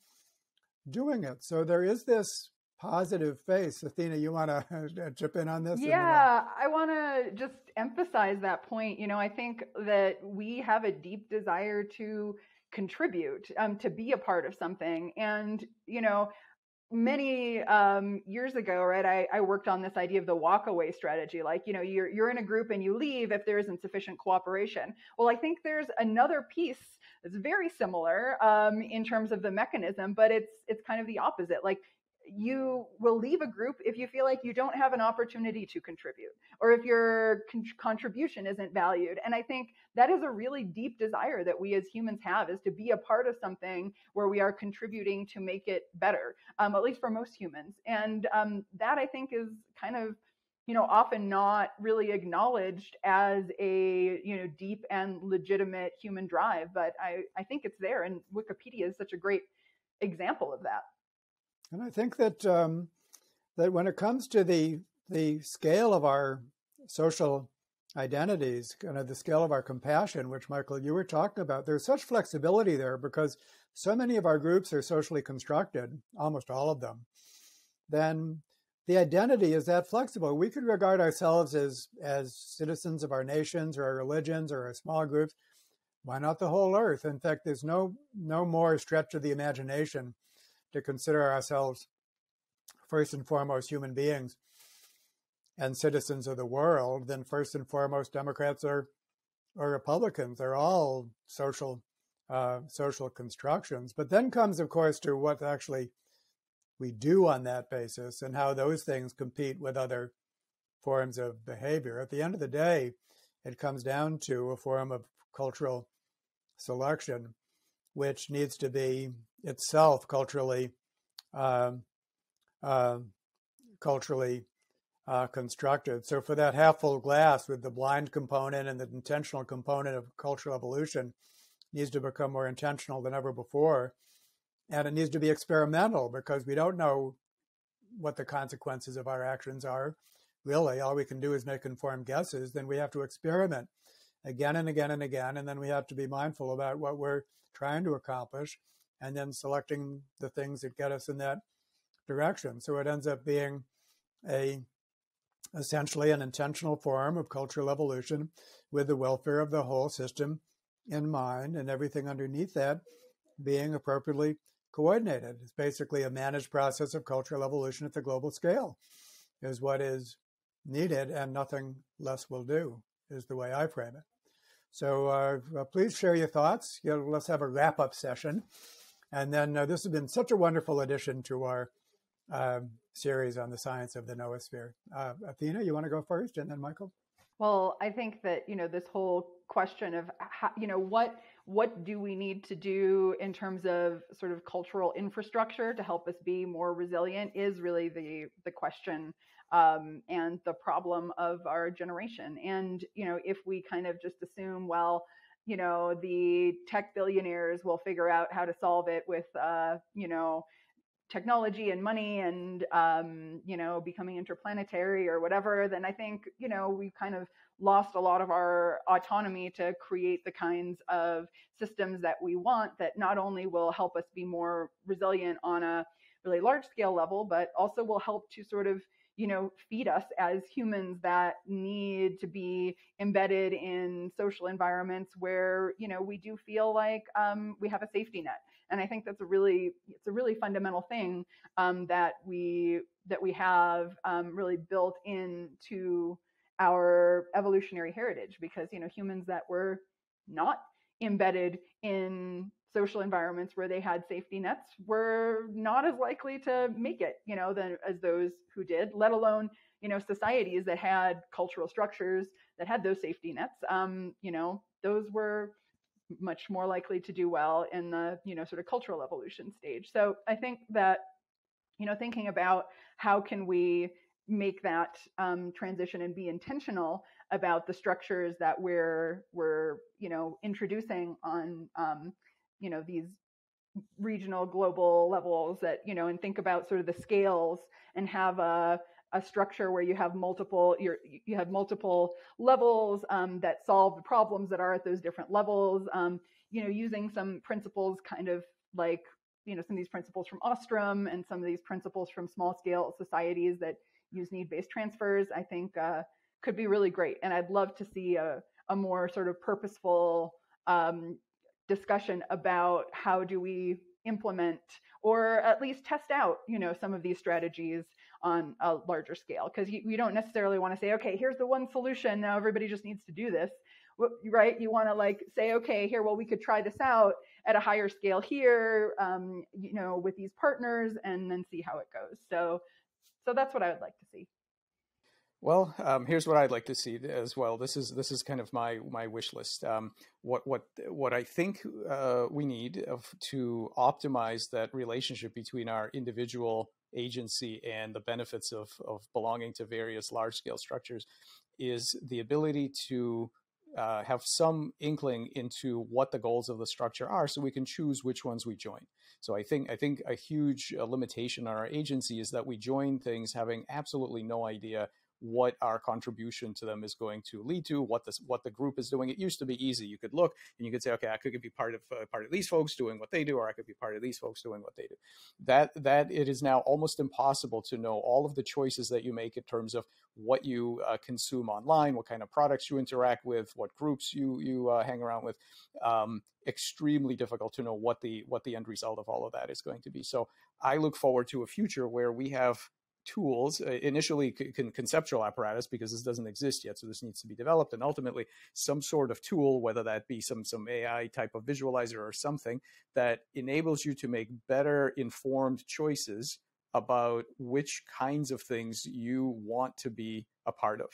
doing it. So there is this positive face. Athena, you want to chip in on this? Yeah, I want to just emphasize that point. You know, I think that we have a deep desire to contribute, um, to be a part of something. And, you know, many um, years ago, right, I, I, worked on this idea of the walkaway strategy. Like, you know, you're you're in a group and you leave if there isn't sufficient cooperation. Well, I think there's another piece that's very similar um, in terms of the mechanism, but it's it's kind of the opposite. Like you will leave a group if you feel like you don't have an opportunity to contribute or if your con- contribution isn't valued. And I think that is a really deep desire that we as humans have is to be a part of something where we are contributing to make it better, um, at least for most humans. And um, that I think is kind of you know often not really acknowledged as a you know deep and legitimate human drive but i i think it's there and wikipedia is such a great example of that and I think that um, that when it comes to the the scale of our social identities, kind of the scale of our compassion, which Michael, you were talking about, there's such flexibility there because so many of our groups are socially constructed, almost all of them, then the identity is that flexible. We could regard ourselves as as citizens of our nations or our religions or our small groups. Why not the whole earth? In fact, there's no no more stretch of the imagination to consider ourselves first and foremost human beings and citizens of the world then first and foremost Democrats or or Republicans. They're all social uh, social constructions. But then comes, of course, to what actually we do on that basis and how those things compete with other forms of behavior. At the end of the day, it comes down to a form of cultural selection, which needs to be itself culturally uh, uh, culturally uh, constructed. So for that half full glass with the blind component and the intentional component of cultural evolution needs to become more intentional than ever before and it needs to be experimental because we don't know what the consequences of our actions are. Really, all we can do is make informed guesses. Then we have to experiment again and again and again. And then we have to be mindful about what we're trying to accomplish and then selecting the things that get us in that direction. So it ends up being a essentially an intentional form of cultural evolution with the welfare of the whole system in mind and everything underneath that being appropriately coordinated. It's basically a managed process of cultural evolution at the global scale, is what is needed, and nothing less will do, is the way I frame it. So uh, please share your thoughts. You know, let's have a wrap up session. And then uh, this has been such a wonderful addition to our um, series on the science of the noosphere. Uh, Athena, you want to go first, and then Michael? Well, I think that you know this whole question of how, you know what what do we need to do in terms of sort of cultural infrastructure to help us be more resilient is really the the question um, and the problem of our generation. And you know, if we kind of just assume, well, you know, the tech billionaires will figure out how to solve it with, uh, you know, technology and money and um, you know becoming interplanetary or whatever then i think you know we kind of lost a lot of our autonomy to create the kinds of systems that we want that not only will help us be more resilient on a really large scale level, but also will help to sort of you know feed us as humans that need to be embedded in social environments where you know we do feel like um, we have a safety net. And i think that's a really it's a really fundamental thing um, that we that we have um, really built into our evolutionary heritage because you know humans that were not embedded in social environments where they had safety nets were not as likely to make it you know than as those who did let alone you know societies that had cultural structures that had those safety nets. Um, you know those were much more likely to do well in the you know sort of cultural evolution stage. So i think that you know thinking about how can we make that um, transition and be intentional about the structures that we're we're you know introducing on um, you know these regional global levels that you know and think about sort of the scales and have a a structure where you have multiple you're, you have multiple levels um, that solve the problems that are at those different levels um, you know using some principles kind of like you know some of these principles from ostrom and some of these principles from small scale societies that use need-based transfers, I think uh, could be really great. And I'd love to see a, a more sort of purposeful um, discussion about how do we implement or at least test out, you know, some of these strategies on a larger scale. Because you, you don't necessarily want to say, okay, here's the one solution. Now everybody just needs to do this right you want to like say okay here well we could try this out at a higher scale here um, you know with these partners and then see how it goes so so that's what I would like to see. Well, um, here's what I'd like to see as well. This is this is kind of my my wish list. Um, what what what I think uh, we need of, to optimize that relationship between our individual agency and the benefits of of belonging to various large scale structures is the ability to uh, have some inkling into what the goals of the structure are so we can choose which ones we join so i think i think a huge uh, limitation on our agency is that we join things having absolutely no idea what our contribution to them is going to lead to, what this what the group is doing. It used to be easy. You could look and you could say, okay, I could be part of uh, part of these folks doing what they do, or I could be part of these folks doing what they do. That that it is now almost impossible to know all of the choices that you make in terms of what you uh, consume online, what kind of products you interact with, what groups you you uh, hang around with. Um, extremely difficult to know what the what the end result of all of that is going to be. So I look forward to a future where we have tools, uh, initially con- conceptual apparatus, because this doesn't exist yet. So this needs to be developed, and ultimately some sort of tool, whether that be some some AI type of visualizer or something that enables you to make better informed choices about which kinds of things you want to be a part of.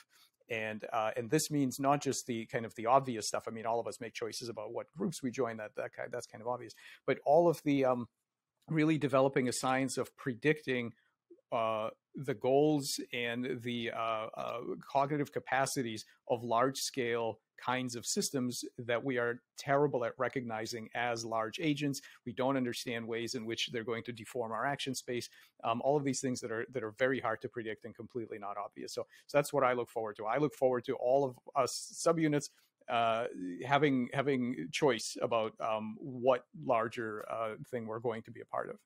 And uh, and this means not just the kind of the obvious stuff. I mean, all of us make choices about what groups we join. That that kind, that's kind of obvious. But all of the um, really developing a science of predicting uh, the goals and the uh, uh, cognitive capacities of large scale kinds of systems that we are terrible at recognizing as large agents. We don't understand ways in which they're going to deform our action space. Um, all of these things that are that are very hard to predict and completely not obvious. So, so that's what I look forward to. I look forward to all of us subunits uh, having having choice about um, what larger uh, thing we're going to be a part of.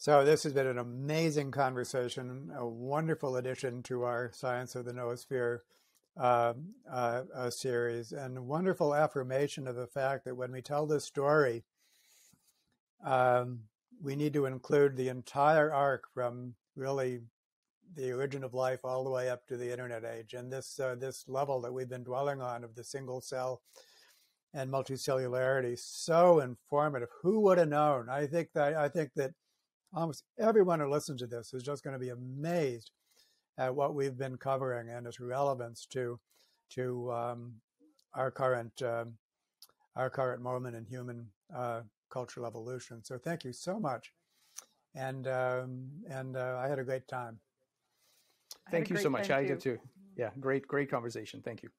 So this has been an amazing conversation, a wonderful addition to our Science of the Noosphere uh, uh, uh, series, and wonderful affirmation of the fact that when we tell this story, um, we need to include the entire arc from really the origin of life all the way up to the internet age, and this uh, this level that we've been dwelling on of the single cell and multicellularity, so informative. Who would have known? I think that I think that almost everyone who listens to this is just going to be amazed at what we've been covering and its relevance to to um, our current um, our current moment in human uh, cultural evolution. So thank you so much, and um, and uh, I had a great time. Thank you so much. I did too. Yeah, great great conversation. Thank you.